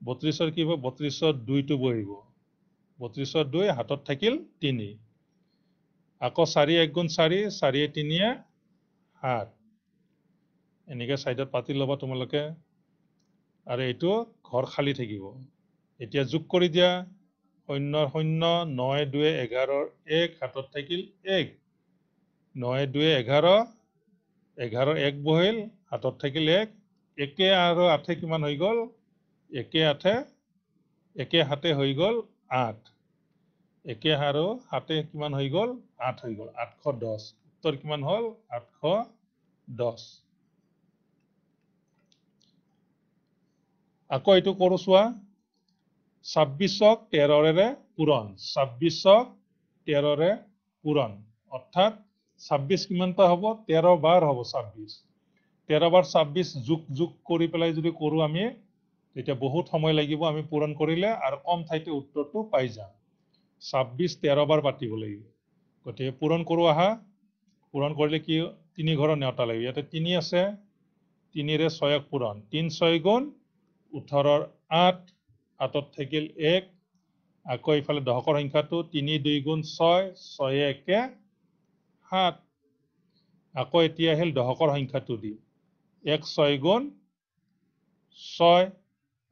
S1: বত্ৰিছৰ কি হ'ব? বত্ৰিছৰ দুইটো বহিব। বত্ৰিছৰ দুই হাতত থাকিল তিনি। আকৌ চাৰি এক গুণ চাৰি চাৰিয়ে তিনিয়ে সাত। এনেকে চাইডত পাতি ল'বা তোমালোকে। আৰু এইটো ঘৰ খালী থাকিব। এতিয়া যোগ কৰি দিয়া। শূন্য শূন্য নয় দুয়ে এঘাৰৰ এক হাতত থাকিল এক। নয় দুয়ে এঘাৰ এঘাৰৰ এক বহিল হাতত থাকিল এক। একে আৰু আঠে কিমান হৈ গ'ল? একে আঠে একে হাতে হৈ গ'ল আঠ। একে আৰু সাতে কিমান হৈ গ'ল? আঠ হৈ গ'ল। আঠশ দহ। উত্তৰ কিমান হ'ল? আঠশ দহ। আকৌ এইটো কৰো চোৱা। ছাব্বিছক তেৰৰে পূৰণ। ছাব্বিছক তেৰৰে পূৰণ। অৰ্থাৎ ছাব্বিছ কিমানটা হ'ব? তেৰ বাৰ হ'ব ছাব্বিছ তেৰ বাৰ ছাব্বিছ যোগ যোগ কৰি পেলাই যদি কৰোঁ আমি তেতিয়া বহুত সময় লাগিব আমি পূৰণ কৰিলে আৰু কম ঠাইতে উত্তৰটো পাই যাম। ছাব্বিছ তেৰ বাৰ পাতিব লাগিব। গতিকে পূৰণ কৰোঁ আহা। পূৰণ কৰিলে কি তিনি ঘৰৰ নেওতা লাগিব। ইয়াতে তিনি আছে। তিনিৰে ছয়ক পূৰণ। তিন ছয় গুণ ওঠৰৰ আঠ। হাতত থাকিল এক। আকৌ ইফালে দশকৰ সংখ্যাটো তিনি দুই গুণ ছয়। ছয়ে একে সাত। আকৌ এতিয়া আহিল দশকৰ সংখ্যাটো দি। এক ছয় গুণ ছয়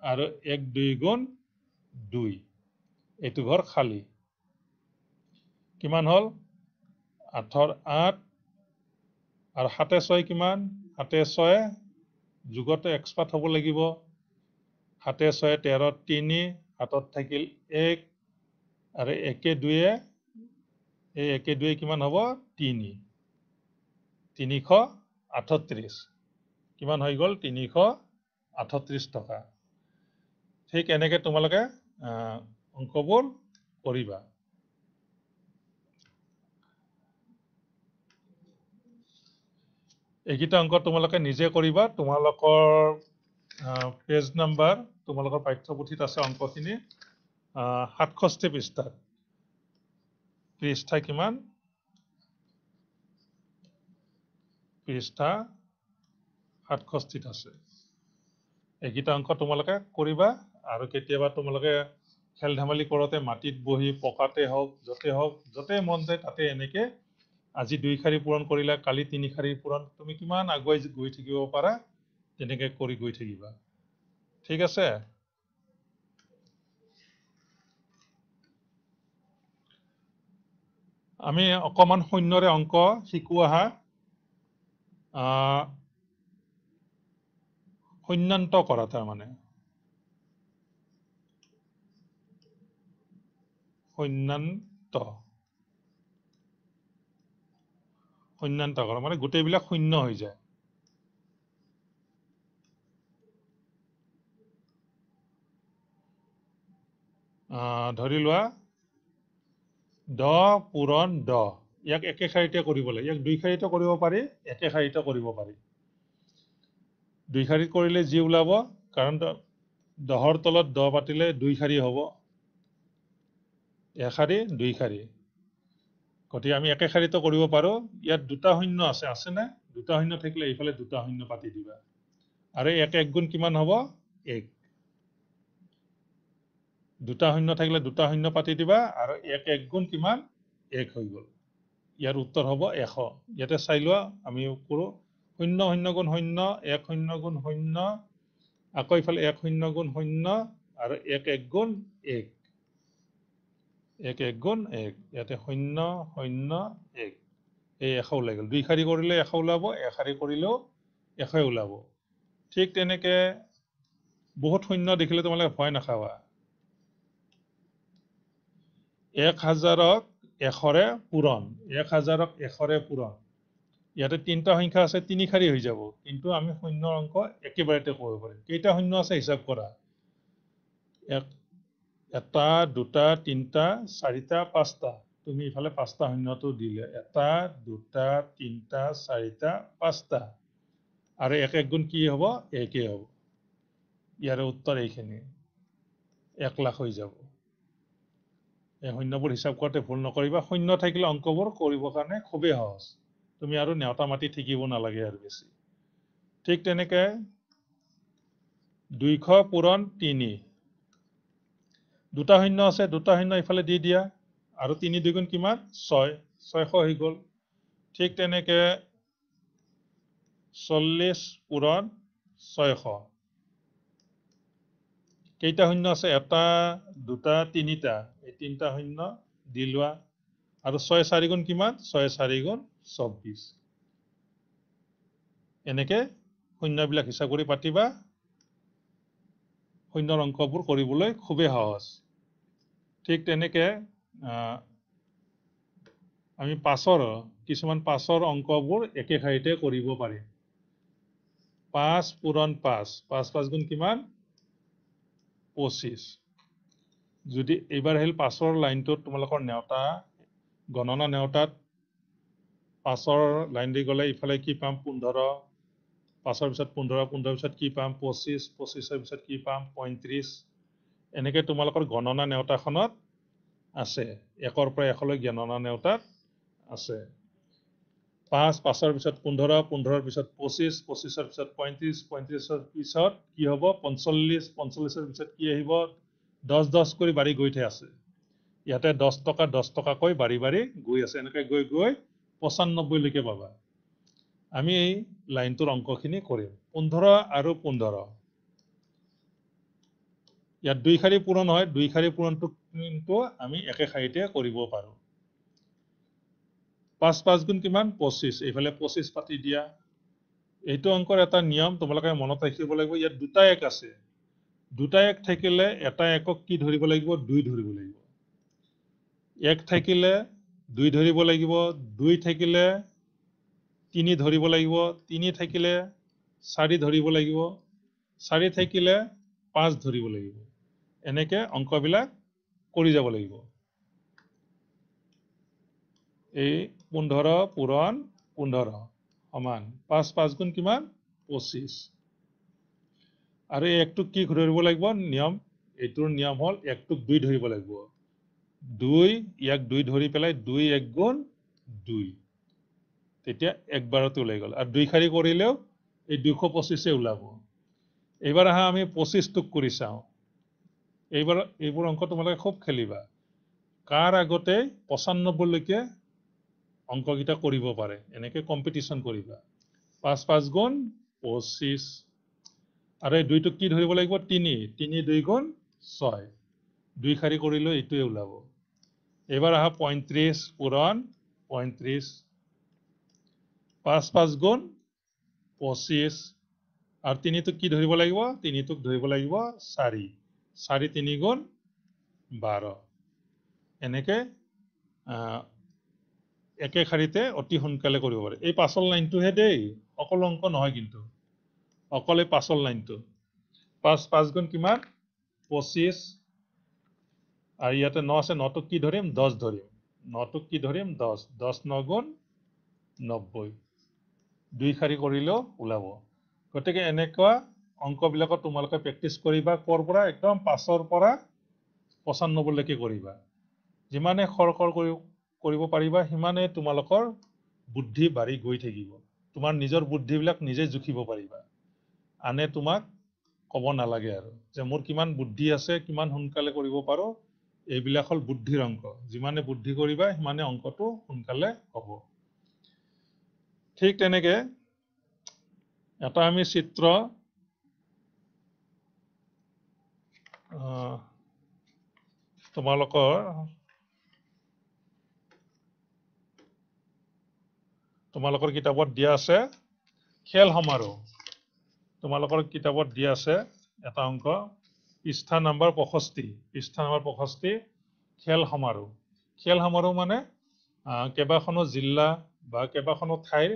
S1: আৰু এক দুই গুণ দুই। এইটো ঘৰ খালী। কিমান হ'ল? আঠৰ আঠ আৰু সাতে ছয় কিমান? সাতে ছয় যুগতে এক্সপাৰ্ট হ'ব লাগিব। সাতে ছয় তেৰ তিনি হাতত থাকিল এক আৰু একে দুয়ে এই একে দুয়ে কিমান হ'ব? তিনি। তিনিশ আঠত্ৰিছ। কিমান হৈ গ'ল? তিনিশ আঠত্ৰিছ টকা। ঠিক এনেকে তোমালোকে অংকবোৰ কৰিবা। এইকেইটা অংক তোমালোকে নিজে কৰিবা। তোমালোকৰ পেজ নাম্বাৰ তোমালোকৰ পাঠ্যপুথিত আছে অংকখিনি সাতষষ্ঠি পৃষ্ঠাত। পৃষ্ঠা কিমান? পৃষ্ঠা সাতষষ্ঠিত আছে। এইকেইটা অংক তোমালোকে কৰিবা আৰু কেতিয়াবা তোমালোকে খেল ধেমালি কৰোঁতে মাটিত বহি পকাতে হওক য'তে হওক য'তে মন যায় তাতে এনেকে আজি দুই শাৰী পূৰণ কৰিলা কালি তিনি শাৰী পূৰণ। তুমি কিমান আগুৱাই গৈ থাকিব পাৰা তেনেকে কৰি গৈ থাকিবা। ঠিক আছে? আমি অকমান শূন্যৰে অংক শিকো আহ, শূন্যান্ত কৰা তাৰমানে। শূন্যান্ত শূন্যান্ত কৰা মানে গোটেইবিলাক শূন্য হৈ যায়। ধৰি লোৱা দহ পূৰণ দহ ইয়াক একে শাৰীতে কৰিব লাগে। ইয়াক দুই শাৰীতে কৰিব পাৰি একে শাৰীতে কৰিব পাৰি। দুই শাৰীত কৰিলে যি ওলাব কাৰণ দ- দহৰ তলত দহ পাতিলে দুই শাৰী হ'ব। এশাৰী দুই শাৰী। গতিকে আমি একে শাৰীতে কৰিব পাৰো। ইয়াত দুটা শূন্য আছে আছেনে দুটা শূন্য থাকিলে এইফালে দুটা শূন্য পাতি দিবা। আৰু এক এক গুণ কিমান হ'ব? এক। দুটা শূন্য থাকিলে দুটা শূন্য পাতি দিবা আৰু এক এক গুণ কিমান? এক হৈ গ'ল। ইয়াৰ উত্তৰ হ'ব এশ। ইয়াতে চাই লোৱা আমি কৰোঁ। শূন্য শূন্য গুণ শূন্য এক শূন্য গুণ শূন্য। আকৌ ইফালে এক শূন্য গুণ শূন্য আৰু এক এক গুণ এক। এক এক গুণ এক। ইয়াতে শূন্য শূন্য এক। এই এশ ওলাই গ'ল দুই শাৰী কৰিলে এশ ওলাব এশাৰী কৰিলেও এশই ওলাব। ঠিক তেনেকে বহুত শূন্য দেখিলে তোমালোকে ভয় নাখাবা। এক হাজাৰক এশৰে পূৰণ। এক হাজাৰক এশৰে পূৰণ। ইয়াতে তিনিটা সংখ্যা আছে তিনি শাৰী হৈ যাব। কিন্তু আমি শূন্যৰ অংক একেবাৰতে ক'ব পাৰিম। কেইটা শূন্য আছে হিচাপ কৰা? এক এটা দুটা তিনিটা চাৰিটা পাঁচটা। তুমি ইফালে পাঁচটা শূন্যটো দিলে। এটা দুটা তিনিটা চাৰিটা পাঁচটা। আৰু এক এক গুণ কি হ'ব? একেই হ'ব। ইয়াৰে উত্তৰ এইখিনি। এক লাখ হৈ যাব। এই শূন্যবোৰ হিচাপ কৰোঁতে ভুল নকৰিবা। শূন্য থাকিলে অংকবোৰ কৰিবৰ কাৰণে খুবেই সহজ। তুমি আৰু নেওতা মাতি থাকিব নালাগে আৰু বেছি। ঠিক তেনেকে দুইশ পূৰণ তিনি। দুটা শূন্য আছে দুটা শূন্য ইফালে দি দিয়া। আৰু তিনি দুগুণ কিমান? ছয়। ছয়শ হৈ গ'ল। ঠিক তেনেকে চল্লিছ পূৰণ ছয়শ। কেইটা শূন্য আছে? এটা দুটা তিনিটা। এই তিনিটা শূন্য দি লোৱা। আৰু ছয় চাৰি গুণ কিমান? ছয় চাৰি গুণ চৌব্বিছ। এনেকে শূন্যবিলাক হিচাপ কৰি পাতিবা। শূন্যৰ অংকবোৰ কৰিবলৈ খুবেই সহজ। ঠিক তেনেকে আমি পাছৰ কিছুমান পাছৰ অংকবোৰ একে শাৰীতে কৰিব পাৰিম। পাঁচ পূৰণ পাঁচ পাঁচ পাঁচ গুণ কিমান? পঁচিছ। যদি এইবাৰ আহিল পাছৰ লাইনটোত তোমালোকৰ নেওতা গণনা নেওতাত পাছৰ লাইন দি গ'লে ইফালে কি পাম? পোন্ধৰ। পাঁচৰ পিছত পোন্ধৰ পোন্ধৰৰ পিছত কি পাম পঁচিছ পঁচিছৰ পিছত কি পাম পঁয়ত্ৰিছ এনেকে তোমালোকৰ গণনা নেওতাখনত আছে। একৰ পৰা এশলৈ গণনা নেওতাত আছে। পাঁচ পাঁচৰ পিছত পোন্ধৰ পোন্ধৰৰ পিছত পঁচিছ পঁচিছৰ পিছত পঁয়ত্ৰিছ পঁয়ত্ৰিছৰ পিছত কি হ'ব পঞ্চল্লিছ পঞ্চল্লিছৰ পিছত কি আহিব দহ দহ কৰি বাঢ়ি গৈ থৈ আছে। ইয়াতে দহ টকা দহ টকাকৈ বাঢ়ি বাঢ়ি গৈ আছে। এনেকৈ গৈ গৈ পঁচান্নব্বৈলৈকে পাবা। আমি এই লাইনটোৰ অংকখিনি কৰিম। পোন্ধৰ আৰু পোন্ধৰ। ইয়াত দুই শাৰী পূৰণ হয় দুই শাৰী পূৰণটো কিন্তু আমি একে শাৰীতে কৰিব পাৰোঁ। পাঁচ পাঁচ গুণ কিমান? পঁচিছ। এইফালে পঁচিছ পাতি দিয়া। এইটো অংকৰ এটা নিয়ম তোমালোকে মনত ৰাখিব লাগিব ইয়াত দুটা এক আছে। দুটা এক থাকিলে এটা একক কি ধৰিব লাগিব? দুই ধৰিব লাগিব। এক থাকিলে দুই ধৰিব লাগিব দুই থাকিলে তিনি ধৰিব লাগিব তিনি থাকিলে চাৰি ধৰিব লাগিব চাৰি থাকিলে পাঁচ ধৰিব লাগিব। এনেকে অংকবিলাক কৰি যাব লাগিব। এই পোন্ধৰ পূৰণ পোন্ধৰ সমান পাঁচ পাঁচ গুণ কিমান? পঁচিছ। আৰু এই একটোক কি ধৰিব লাগিব? নিয়ম এইটোৰ নিয়ম হ'ল একটোক দুই ধৰিব লাগিব। দুই ইয়াক দুই ধৰি পেলাই দুই এক গুণ দুই। তেতিয়া একবাৰতে ওলাই গ'ল। আৰু দুই শাৰী কৰিলেও এই দুইশ পঁচিছে ওলাব। এইবাৰ আহা আমি পঁচিছটোক কৰি চাওঁ। এইবাৰ এইবোৰ অংক তোমালোকে খুব খেলিবা। কাৰ আগতে পঁচান্নব্বৈলৈকে অংককেইটা কৰিব পাৰে? এনেকে কম্পিটিশ্যন কৰিবা। পাঁচ পাঁচ গুণ পঁচিছ আৰু এই দুইটোক কি ধৰিব লাগিব? তিনি। তিনি দুই গুণ ছয়। দুই শাৰী কৰিলেও এইটোৱে ওলাব। এইবাৰ আহা পঁয়ত্ৰিছ পূৰণ পঁয়ত্ৰিছ পাঁচ পাঁচ গুণ পঁচিছ। আৰু তিনিটোক কি ধৰিব লাগিব? তিনিটোক ধৰিব লাগিব চাৰি। চাৰি তিনি গুণ বাৰ। এনেকে একে শাৰীতে অতি সোনকালে কৰিব পাৰে। এই পাছৰ লাইনটোহে দেই। সকলো অংক নহয় কিন্তু। অকল এই পাছৰ লাইনটো। পাঁচ পাঁচ গুণ কিমান? পঁচিছ। আৰু ইয়াতে ন আছে নটোক কি ধৰিম? দহ ধৰিম। নটোক কি ধৰিম? দহ দহ ন গুণ নব্বৈ। দুই শাৰী কৰিলেও ওলাব। গতিকে এনেকুৱা অংকবিলাকত তোমালোকে প্ৰেক্টিচ কৰিবা ক'ৰ পৰা? একদম পাঁচৰ পৰা পঁচান্নব্বৈলৈকে কৰিবা। যিমানে খৰ খৰ কৰি কৰিব পাৰিবা সিমানে তোমালোকৰ বুদ্ধি বাঢ়ি গৈ থাকিব। তোমাৰ নিজৰ বুদ্ধিবিলাক নিজে জুখিব পাৰিবা। আনে তোমাক ক'ব নালাগে আৰু যে মোৰ কিমান বুদ্ধি আছে কিমান সোনকালে কৰিব পাৰোঁ এইবিলাক হ'ল বুদ্ধিৰ অংক। যিমানে বুদ্ধি কৰিবা সিমানে অংকটো সোনকালে হ'ব। ঠিক তেনেকে এটা আমি চিত্ৰ তোমালোকৰ তোমালোকৰ কিতাপত দিয়া আছে খেল সমাৰোহ। তোমালোকৰ কিতাপত দিয়া আছে এটা অংক পৃষ্ঠা নম্বৰ পঁষষ্ঠি পৃষ্ঠা নম্বৰ পঁষষ্ঠি খেল সমাৰোহ। খেল সমাৰোহ মানে কেইবাখনো জিলা বা কেইবাখনো ঠাইৰ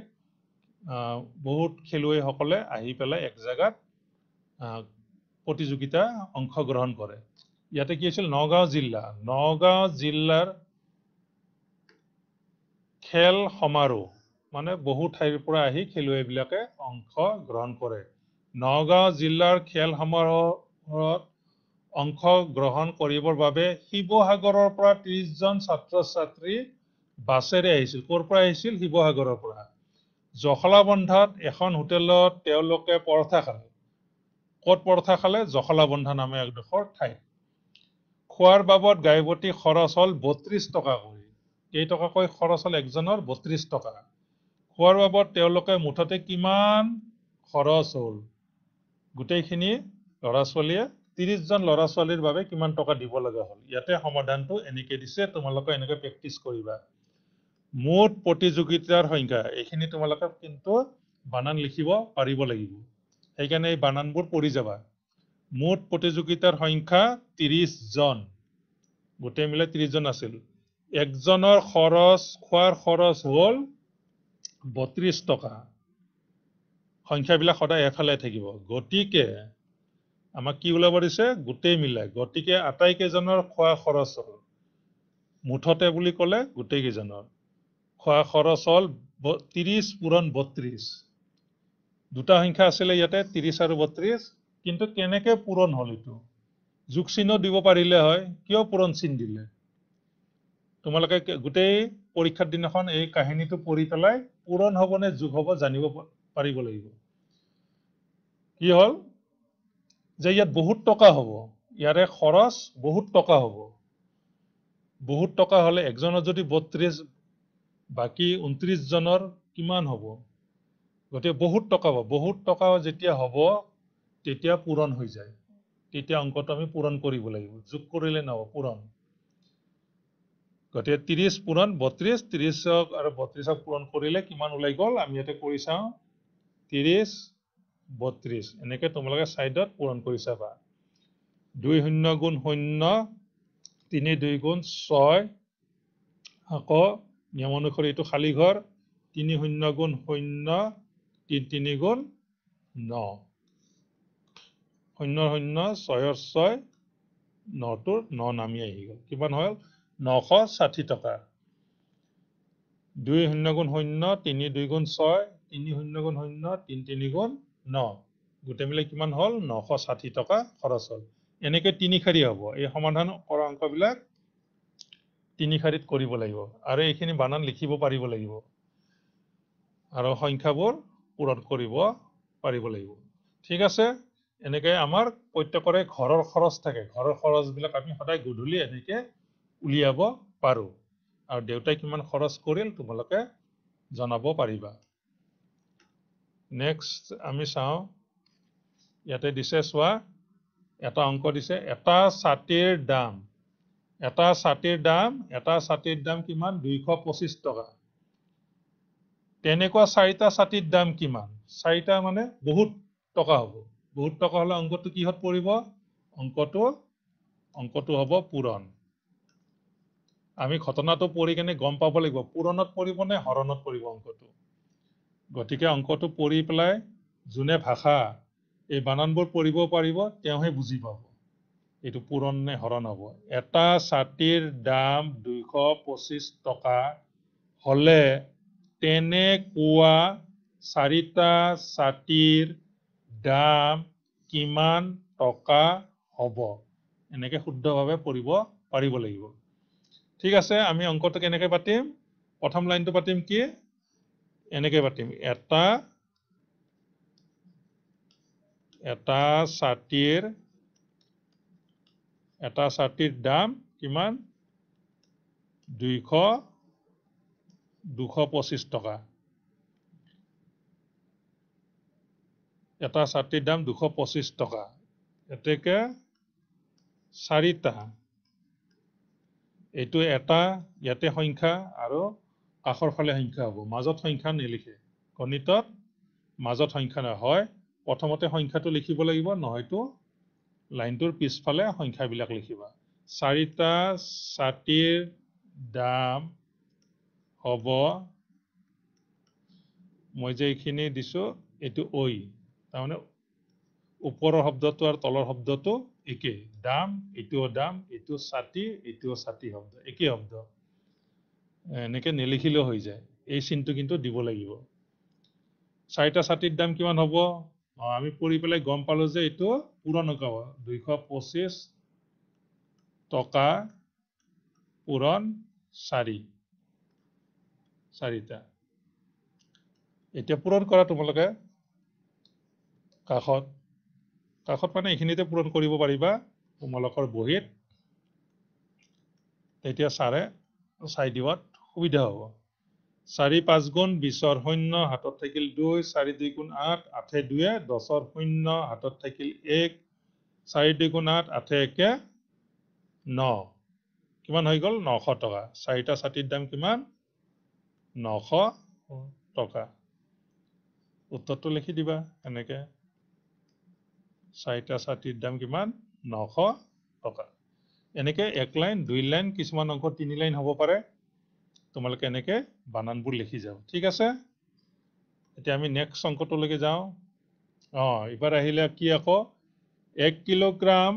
S1: বহুত খেলুৱৈসকলে আহি পেলাই এক জেগাত প্ৰতিযোগিতা অংশগ্ৰহণ কৰে। ইয়াতে কি হৈছিল? নগাঁও জিলা নগাঁও জিলাৰ খেল সমাৰোহ মানে বহু ঠাইৰ পৰা আহি খেলুৱৈবিলাকে অংশগ্ৰহণ কৰে। নগাঁও জিলাৰ খেল সমাৰোহত অংশগ্ৰহণ কৰিবৰ বাবে শিৱসাগৰৰ পৰা ত্ৰিশজন ছাত্ৰ ছাত্ৰী বাছেৰে আহিছিল। ক'ৰ পৰা আহিছিল? শিৱসাগৰৰ পৰা। জখলাবন্ধাত এখন হোটেলত তেওঁলোকে পৰঠা খালে। ক'ত পৰঠা খালে? জখলাবন্ধা নামে এডোখৰ ঠাইত। খোৱাৰ বাবদ গাইবতী খৰচ হ'ল বত্ৰিশ টকা কৰি। কেইটকাকৈ খৰচ হ'ল একজনৰ? বত্ৰিশ টকা। খোৱাৰ বাবদ তেওঁলোকে মুঠতে কিমান খৰচ হ'ল? গোটেইখিনি ল'ৰা ছোৱালীয়ে ত্ৰিশজন ল'ৰা ছোৱালীৰ বাবে কিমান টকা দিব লগা হ'ল? ইয়াতে সমাধানটো এনেকে দিছে। তোমালোকে এনেকে প্ৰেক্টিচ কৰিবা। মুঠ প্ৰতিযোগিতাৰ সংখ্যা এইখিনি তোমালোকে কিন্তু বানান লিখিব পাৰিব লাগিব। সেইকাৰণে এই বানানবোৰ পঢ়ি যাবা। মুঠ প্ৰতিযোগিতাৰ সংখ্যা ত্ৰিশ জন। গোটেই মিলাই ত্ৰিশ জন আছিল। একজনৰ খৰচ খোৱাৰ খৰচ হ'ল বত্ৰিশ টকা। সংখ্যাবিলাক সদায় এফালে থাকিব। গতিকে আমাক কি ওলাব দিছে? গোটেই মিলাই। গতিকে আটাইকেইজনৰ খোৱা খৰচ হ'ল। মুঠতে বুলি ক'লে গোটেই কেইজনৰ খোৱা খৰচ হ'ল ত্ৰিশ পূৰণ বত্ৰিশ। দুটা সংখ্যা আছিলে ইয়াতে ত্ৰিশ আৰু বত্ৰিশ। কিন্তু কেনেকে পূৰণ হ'ল এইটো? যোগ চিহ্ন দিব পাৰিলে হয়। কিয় পূৰণ চিন দিলে? তোমালোকে গোটেই পৰীক্ষাৰ দিনাখন এই কাহিনীটো পঢ়ি পেলাই পূৰণ হ'ব নে যোগ হ'ব জানিব পাৰিব লাগিব। কি হ'ল? যে ইয়াত বহুত টকা হ'ব। ইয়াৰে খৰচ বহুত টকা হ'ব। বহুত টকা হ'লে একজনৰ যদি বত্ৰিশ বাকী ঊনত্ৰিশ জনৰ কিমান হ'ব? গতিকে বহুত টকা হ'ব। বহুত টকা যেতিয়া হ'ব তেতিয়া পূৰণ হৈ যায়। তেতিয়া অংকটো আমি পূৰণ কৰিব লাগিব। যোগ কৰিলে নহ'ব পূৰণ। গতিকে ত্ৰিশ পূৰণ বত্ৰিশ ত্ৰিশক আৰু বত্ৰিশক পূৰণ কৰিলে কিমান ওলাই গ'ল? আমি ইয়াতে কৰি চাওঁ। ত্ৰিশ বত্ৰিশ এনেকে তোমালোকে চাইডত পূৰণ কৰি চাবা। দুই শূন্য গুণ শূন্য তিনি দুই গুণ ছয় আকৌ নিয়ম অনুসৰি এইটো খালী ঘৰ তিনি শূন্য গুণ শূন্য তিনি গুণ ন। শূন্য শূন্য ছয়ৰ ছয় নটোৰ ন নামি আহি গ'ল। কিমান হ'ল? নশ ষাঠি টকা। দুই শূন্য গুণ শূন্য তিনি দুই গুণ ছয় তিনি শূন্য গুণ শূন্য তিনি তিনি গুণ ন। গোটেই মিলাই কিমান হ'ল? নশ ষাঠি টকা খৰচ হ'ল। এনেকে তিনি শাৰী হ'ব। এই সমাধান কৰা অংকবিলাক তিনি শাৰীত কৰিব লাগিব। আৰু এইখিনি বানান লিখিব পাৰিব লাগিব। আৰু সংখ্যাবোৰ পূৰণ কৰিব পাৰিব লাগিব। ঠিক আছে? এনেকে আমাৰ প্ৰত্যেকৰে ঘৰৰ খৰচ থাকে। ঘৰৰ খৰচবিলাক আমি সদায় গধূলি এনেকে উলিয়াব পাৰোঁ। আৰু দেউতাই কিমান খৰচ কৰিল তোমালোকে জনাব পাৰিবা। নেক্সট আমি চাওঁ। ইয়াতে দিছে চোৱা। এটা অংক দিছে। এটা ছাতিৰ দাম। এটা ছাতিৰ দাম এটা ছাতিৰ দাম কিমান? দুইশ পঁচিছ টকা। তেনেকুৱা চাৰিটা ছাতিৰ দাম কিমান? চাৰিটা মানে বহুত টকা হ'ব। বহুত টকা হ'লে অংকটো কিহত পৰিব? অংকটো অংকটো হ'ব পূৰণ। আমি ঘটনাটো পঢ়ি কেনে গম পাব লাগিব। পূৰণত পৰিব নে হৰণত পৰিব অংকটো? গতিকে অংকটো পঢ়ি পেলাই যোনে ভাষা এই বানানবোৰ পঢ়িব পাৰিব তেওঁহে বুজি পাব। এইটো পূৰণ নে হৰণ হ'ব? এটা ছাতিৰ দাম দুইশ পঁচিছ টকা হ'লে তেনেকুৱা চাৰিটা ছাতিৰ দাম কিমান টকা হ'ব? এনেকে শুদ্ধভাৱে পঢ়িব পাৰিব লাগিব। ঠিক আছে আমি অংকটো কেনেকে পাতিম? প্ৰথম লাইনটো পাতিম কি? এনেকে পাতিম। এটা এটা ছাতিৰ এটা ছাতিৰ দাম কিমান? দুইশ দুশ পঁচিছ টকা। এটা ছাতিৰ দাম দুশ পঁচিছ টকা। এতেকে চাৰিটা। এইটো এটা ইয়াতে সংখ্যা আৰু কাষৰ ফালে সংখ্যা হ'ব। মাজত সংখ্যা নিলিখে। গণিতত মাজত সংখ্যা নহয়। প্ৰথমতে সংখ্যাটো লিখিব লাগিব নহয়তো লাইনটোৰ পিছফালে সংখ্যাবিলাক লিখিবা। চাৰিটা ছাতিৰ দাম হ'ব মই যে এইখিনি দিছোঁ এইটো ঐ। তাৰমানে ওপৰৰ শব্দটো আৰু তলৰ শব্দটো একেই। দাম এইটোও দাম এইটো ছাতি এইটোও ছাতি শব্দ একেই শব্দ। এনেকে নিলিখিলেও হৈ যায়। এই চিনটো কিন্তু দিব লাগিব। চাৰিটা ছাতিৰ দাম কিমান হ'ব? আমি পঢ়ি পেলাই গম পালো যে এইটো পূৰণ হ'ব দুইশ পঁচিছ টকা পূৰণ চাৰি চাৰিটা। এতিয়া পূৰণ কৰা তোমালোকে কাষত কাষত মানে এইখিনিতে পূৰণ কৰিব পাৰিবা তোমালোকৰ বহীত। তেতিয়া ছাৰে চাই দিয়াত সুবিধা হ'ব। চাৰি পাঁচ গুণ বিছৰ শূন্য হাতত থাকিল দুই চাৰি দুই গুণ আঠ আঠে দুয়ে দহৰ শূন্য হাতত থাকিল এক চাৰি দুই গুণ আঠ আঠে একে ন। কিমান হৈ গ'ল? নশ টকা। চাৰিটা ছাতিৰ দাম কিমান? নশ টকা। উত্তৰটো লিখি দিবা এনেকে। চাৰিটা ছাতিৰ দাম কিমান? নশ টকা। এনেকে এক লাইন দুই লাইন কিছুমান অংক তিনি লাইন হ'ব পাৰে। তোমালোকে এনেকে বানানবোৰ লিখি যাওঁ। ঠিক আছে? এতিয়া আমি নেক্সট অংকটোলৈকে যাওঁ। অ এইবাৰ আহিলে কি আকৌ? এক কিলোগ্ৰাম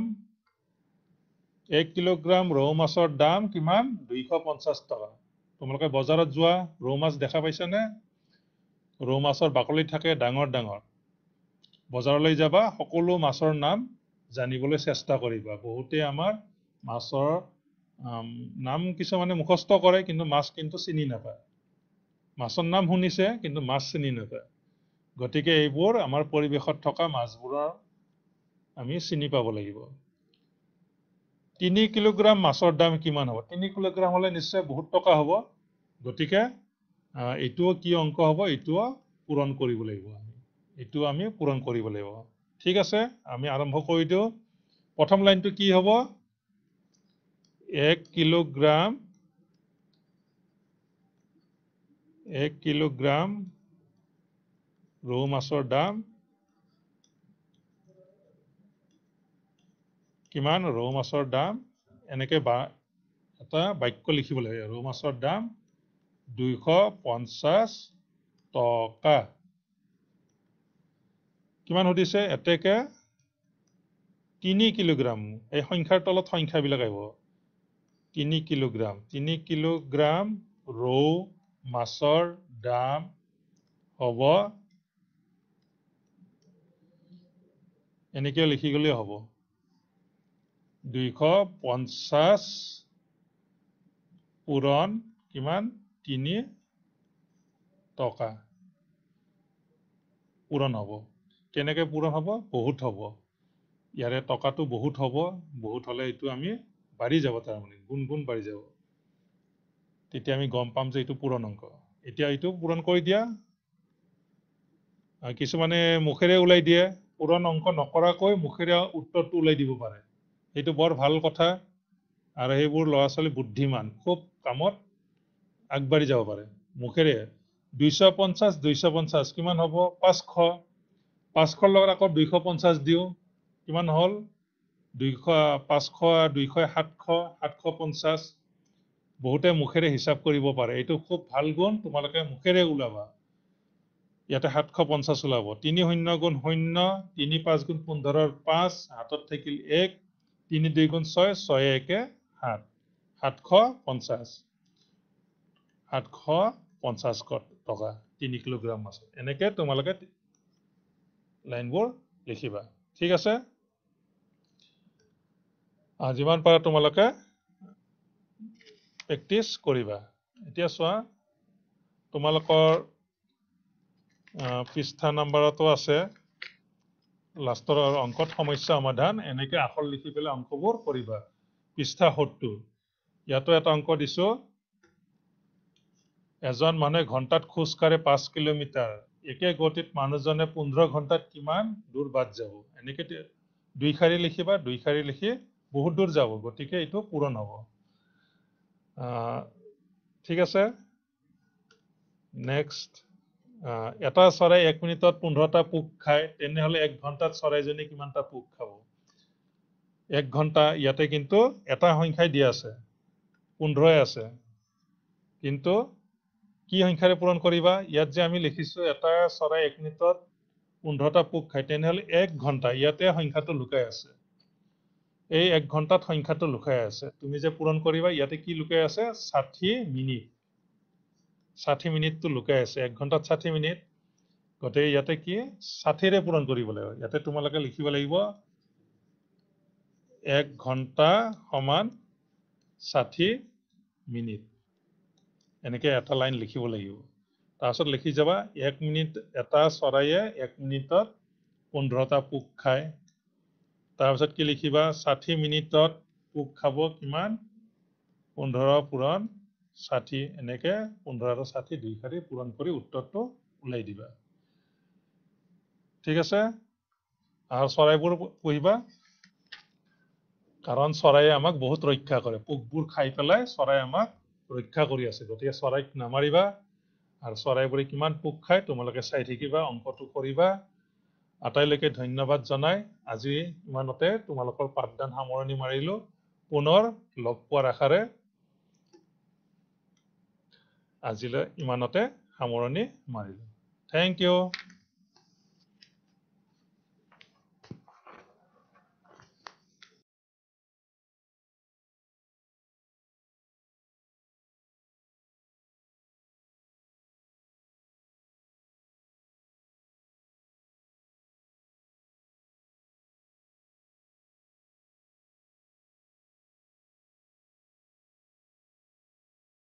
S1: এক কিলোগ্ৰাম ৰৌ মাছৰ দাম কিমান? দুইশ পঞ্চাছ টকা। তোমালোকে বজাৰত যোৱা ৰৌ মাছ দেখা পাইছানে? ৰৌ মাছৰ বাকলি থাকে ডাঙৰ ডাঙৰ। বজাৰলৈ যাবা সকলো মাছৰ নাম জানিবলৈ চেষ্টা কৰিবা। বহুতে আমাৰ মাছৰ নাম কিছুমানে মুখস্থ কৰে কিন্তু মাছ কিন্তু চিনি নাপায়। মাছৰ নাম শুনিছে কিন্তু মাছ চিনি নাপায়। গতিকে এইবোৰ আমাৰ পৰিৱেশত থকা মাছবোৰৰ আমি চিনি পাব লাগিব। তিনি কিলোগ্ৰাম মাছৰ দাম কিমান হ'ব? তিনি কিলোগ্ৰাম হ'লে নিশ্চয় বহুত টকা হ'ব। গতিকে এইটোও কি অংক হ'ব? এইটোও পূৰণ কৰিব লাগিব আমি। এইটো আমি পূৰণ কৰিব লাগিব। ঠিক আছে আমি আৰম্ভ কৰি দিওঁ। প্ৰথম লাইনটো কি হ'ব? এক কিলোগ্ৰাম এক কিলোগ্ৰাম ৰৌ মাছৰ দাম কিমান? ৰৌ মাছৰ দাম এনেকে বা এটা বাক্য লিখিব লাগে ৰৌ মাছৰ দাম দুইশ পঞ্চাছ টকা। কিমান সুধিছে? এতেকে তিনি কিলোগ্ৰাম। এই সংখ্যাৰ তলত সংখ্যাবিলাক আহিব। তিনি কিলোগ্ৰাম। তিনি কিলোগ্ৰাম ৰৌ মাছৰ দাম হ'ব। এনেকে লিখি গ'লেই হ'ব। দুইশ পঞ্চাছ পূৰণ কিমান? তিনি টকা। পূৰণ হ'ব। কেনেকে পূৰণ হ'ব? বহুত হ'ব। ইয়াৰে টকাটো বহুত হ'ব। বহুত হ'লে এইটো আমি বাঢ়ি যাব তাৰমানে। গুণ গুণ বাঢ়ি যাব। তেতিয়া আমি গম পাম যে এইটো পূৰণ অংক। এতিয়া এইটো পূৰণ কৰি দিয়া। কিছুমানে মুখেৰে ওলাই দিয়ে। পূৰণ অংক নকৰাকৈ মুখেৰে উত্তৰটো ওলাই দিব পাৰে। সেইটো বৰ ভাল কথা। আৰু সেইবোৰ ল'ৰা ছোৱালী বুদ্ধিমান খুব কামত আগবাঢ়ি যাব পাৰে। মুখেৰে দুইশ পঞ্চাছ দুইশ পঞ্চাছ কিমান হ'ব? পাঁচশ। পাঁচশৰ লগত আকৌ দুইশ পঞ্চাছ দিওঁ। কিমান হ'ল? দুইশ পাঁচশ দুইশ সাতশ সাতশ পঞ্চাছ। বহুতে মুখেৰে হিচাপ কৰিব পাৰে। এইটো খুব ভাল গুণ তোমালোকে মুখেৰে ওলাবা। ইয়াতে সাতশ পঞ্চাছ ওলাব। তিনি শূন্য গুণ শূন্য তিনি পাঁচ গুণ পোন্ধৰৰ পাঁচ হাতত থাকিল এক তিনি দুই গুণ ছয় ছয় একে সাত। সাতশ পঞ্চাছ সাতশ পঞ্চাছ টকা তিনি কিলোগ্ৰাম মাছত এনেকে তোমালোকে লাইনবোৰ লিখিবা। ঠিক আছে? যিমান পাৰা তোমালোকে প্ৰেক্টিচ কৰিবা। এতিয়া চোৱা তোমালোকৰ পৃষ্ঠা নাম্বাৰতো আছে। লাষ্টৰ অংকত সমস্যা সমাধান এনেকে আখৰ লিখি পেলাই অংকবোৰ কৰিবা। পৃষ্ঠা সত্তৰ ইয়াতো এটা অংক দিছো। এজন মানুহে ঘন্টাত খোজ কাঢ়ে পাঁচ কিলোমিটাৰ। একে গতিত মানুহজনে পোন্ধৰ ঘন্টাত কিমান দূৰ বাট যাব? এনেকে দুই শাৰী লিখিবা দুই শাৰী লিখি বহুত দূৰ যাব গতিকে এইটো পূৰণ হ'ব। ঠিক আছে? নেক্সট এটা চৰাই এক মিনিটত পোন্ধৰটা পোক খায় তেনেহলে এক ঘন্টাত চৰাইজনী কিমানটা পোক খাব? এক ঘন্টা ইয়াতে কিন্তু এটা সংখ্যাই দিয়া আছে পোন্ধৰই আছে। কিন্তু কি সংখ্যাৰে পূৰণ কৰিবা? ইয়াত যে আমি লিখিছো এটা চৰাই এক মিনিটত পোন্ধৰটা পোক খায় তেনেহলে এক ঘন্টা ইয়াতে সংখ্যাটো লুকাই আছে। এই এক ঘন্টাত সংখ্যাটো লুকাই আছে। তুমি যে পূৰণ কৰিবা ইয়াতে কি লুকাই আছে? ষাঠি মিনিট। ষাঠি মিনিটটো লুকাই আছে। এক ঘন্টাত ষাঠি মিনিট। গতিকে ইয়াতে কি? ষাঠিৰে পূৰণ কৰিব লাগিব। ইয়াতে তোমালোকে লিখিব লাগিব এক ঘন্টা সমান ষাঠি মিনিট। এনেকে এটা লাইন লিখিব লাগিব। তাৰপিছত লিখি যাবা এক মিনিট এটা চৰাইয়ে এক মিনিটত পোন্ধৰটা পোক খায়। তাৰপিছত কি লিখিবা? ষাঠি মিনিটত পোক খাব কিমান? পোন্ধৰ পূৰণ ষাঠি এনেকে পোন্ধৰ আৰু ষাঠি দুই শাৰী পূৰণ কৰি উত্তৰটো ওলাই দিবা। ঠিক আছে? আৰু চৰাইবোৰ পুহিবা কাৰণ চৰাইয়ে আমাক বহুত ৰক্ষা কৰে। পোকবোৰ খাই পেলাই চৰাই আমাক ৰক্ষা কৰি আছে। গতিকে চৰাইক নামাৰিবা। আৰু চৰাইবোৰে কিমান পোক খায় তোমালোকে চাই থাকিবা অংকটো কৰিবা। আটাইলৈকে ধন্যবাদ জনাই। আজি ইমানতে তোমালোকৰ পাঠদান সামৰণি মাৰিলো। পুনৰ লগ পোৱাৰ আশাৰে আজিলৈ ইমানতে সামৰণি মাৰিলো। Thank U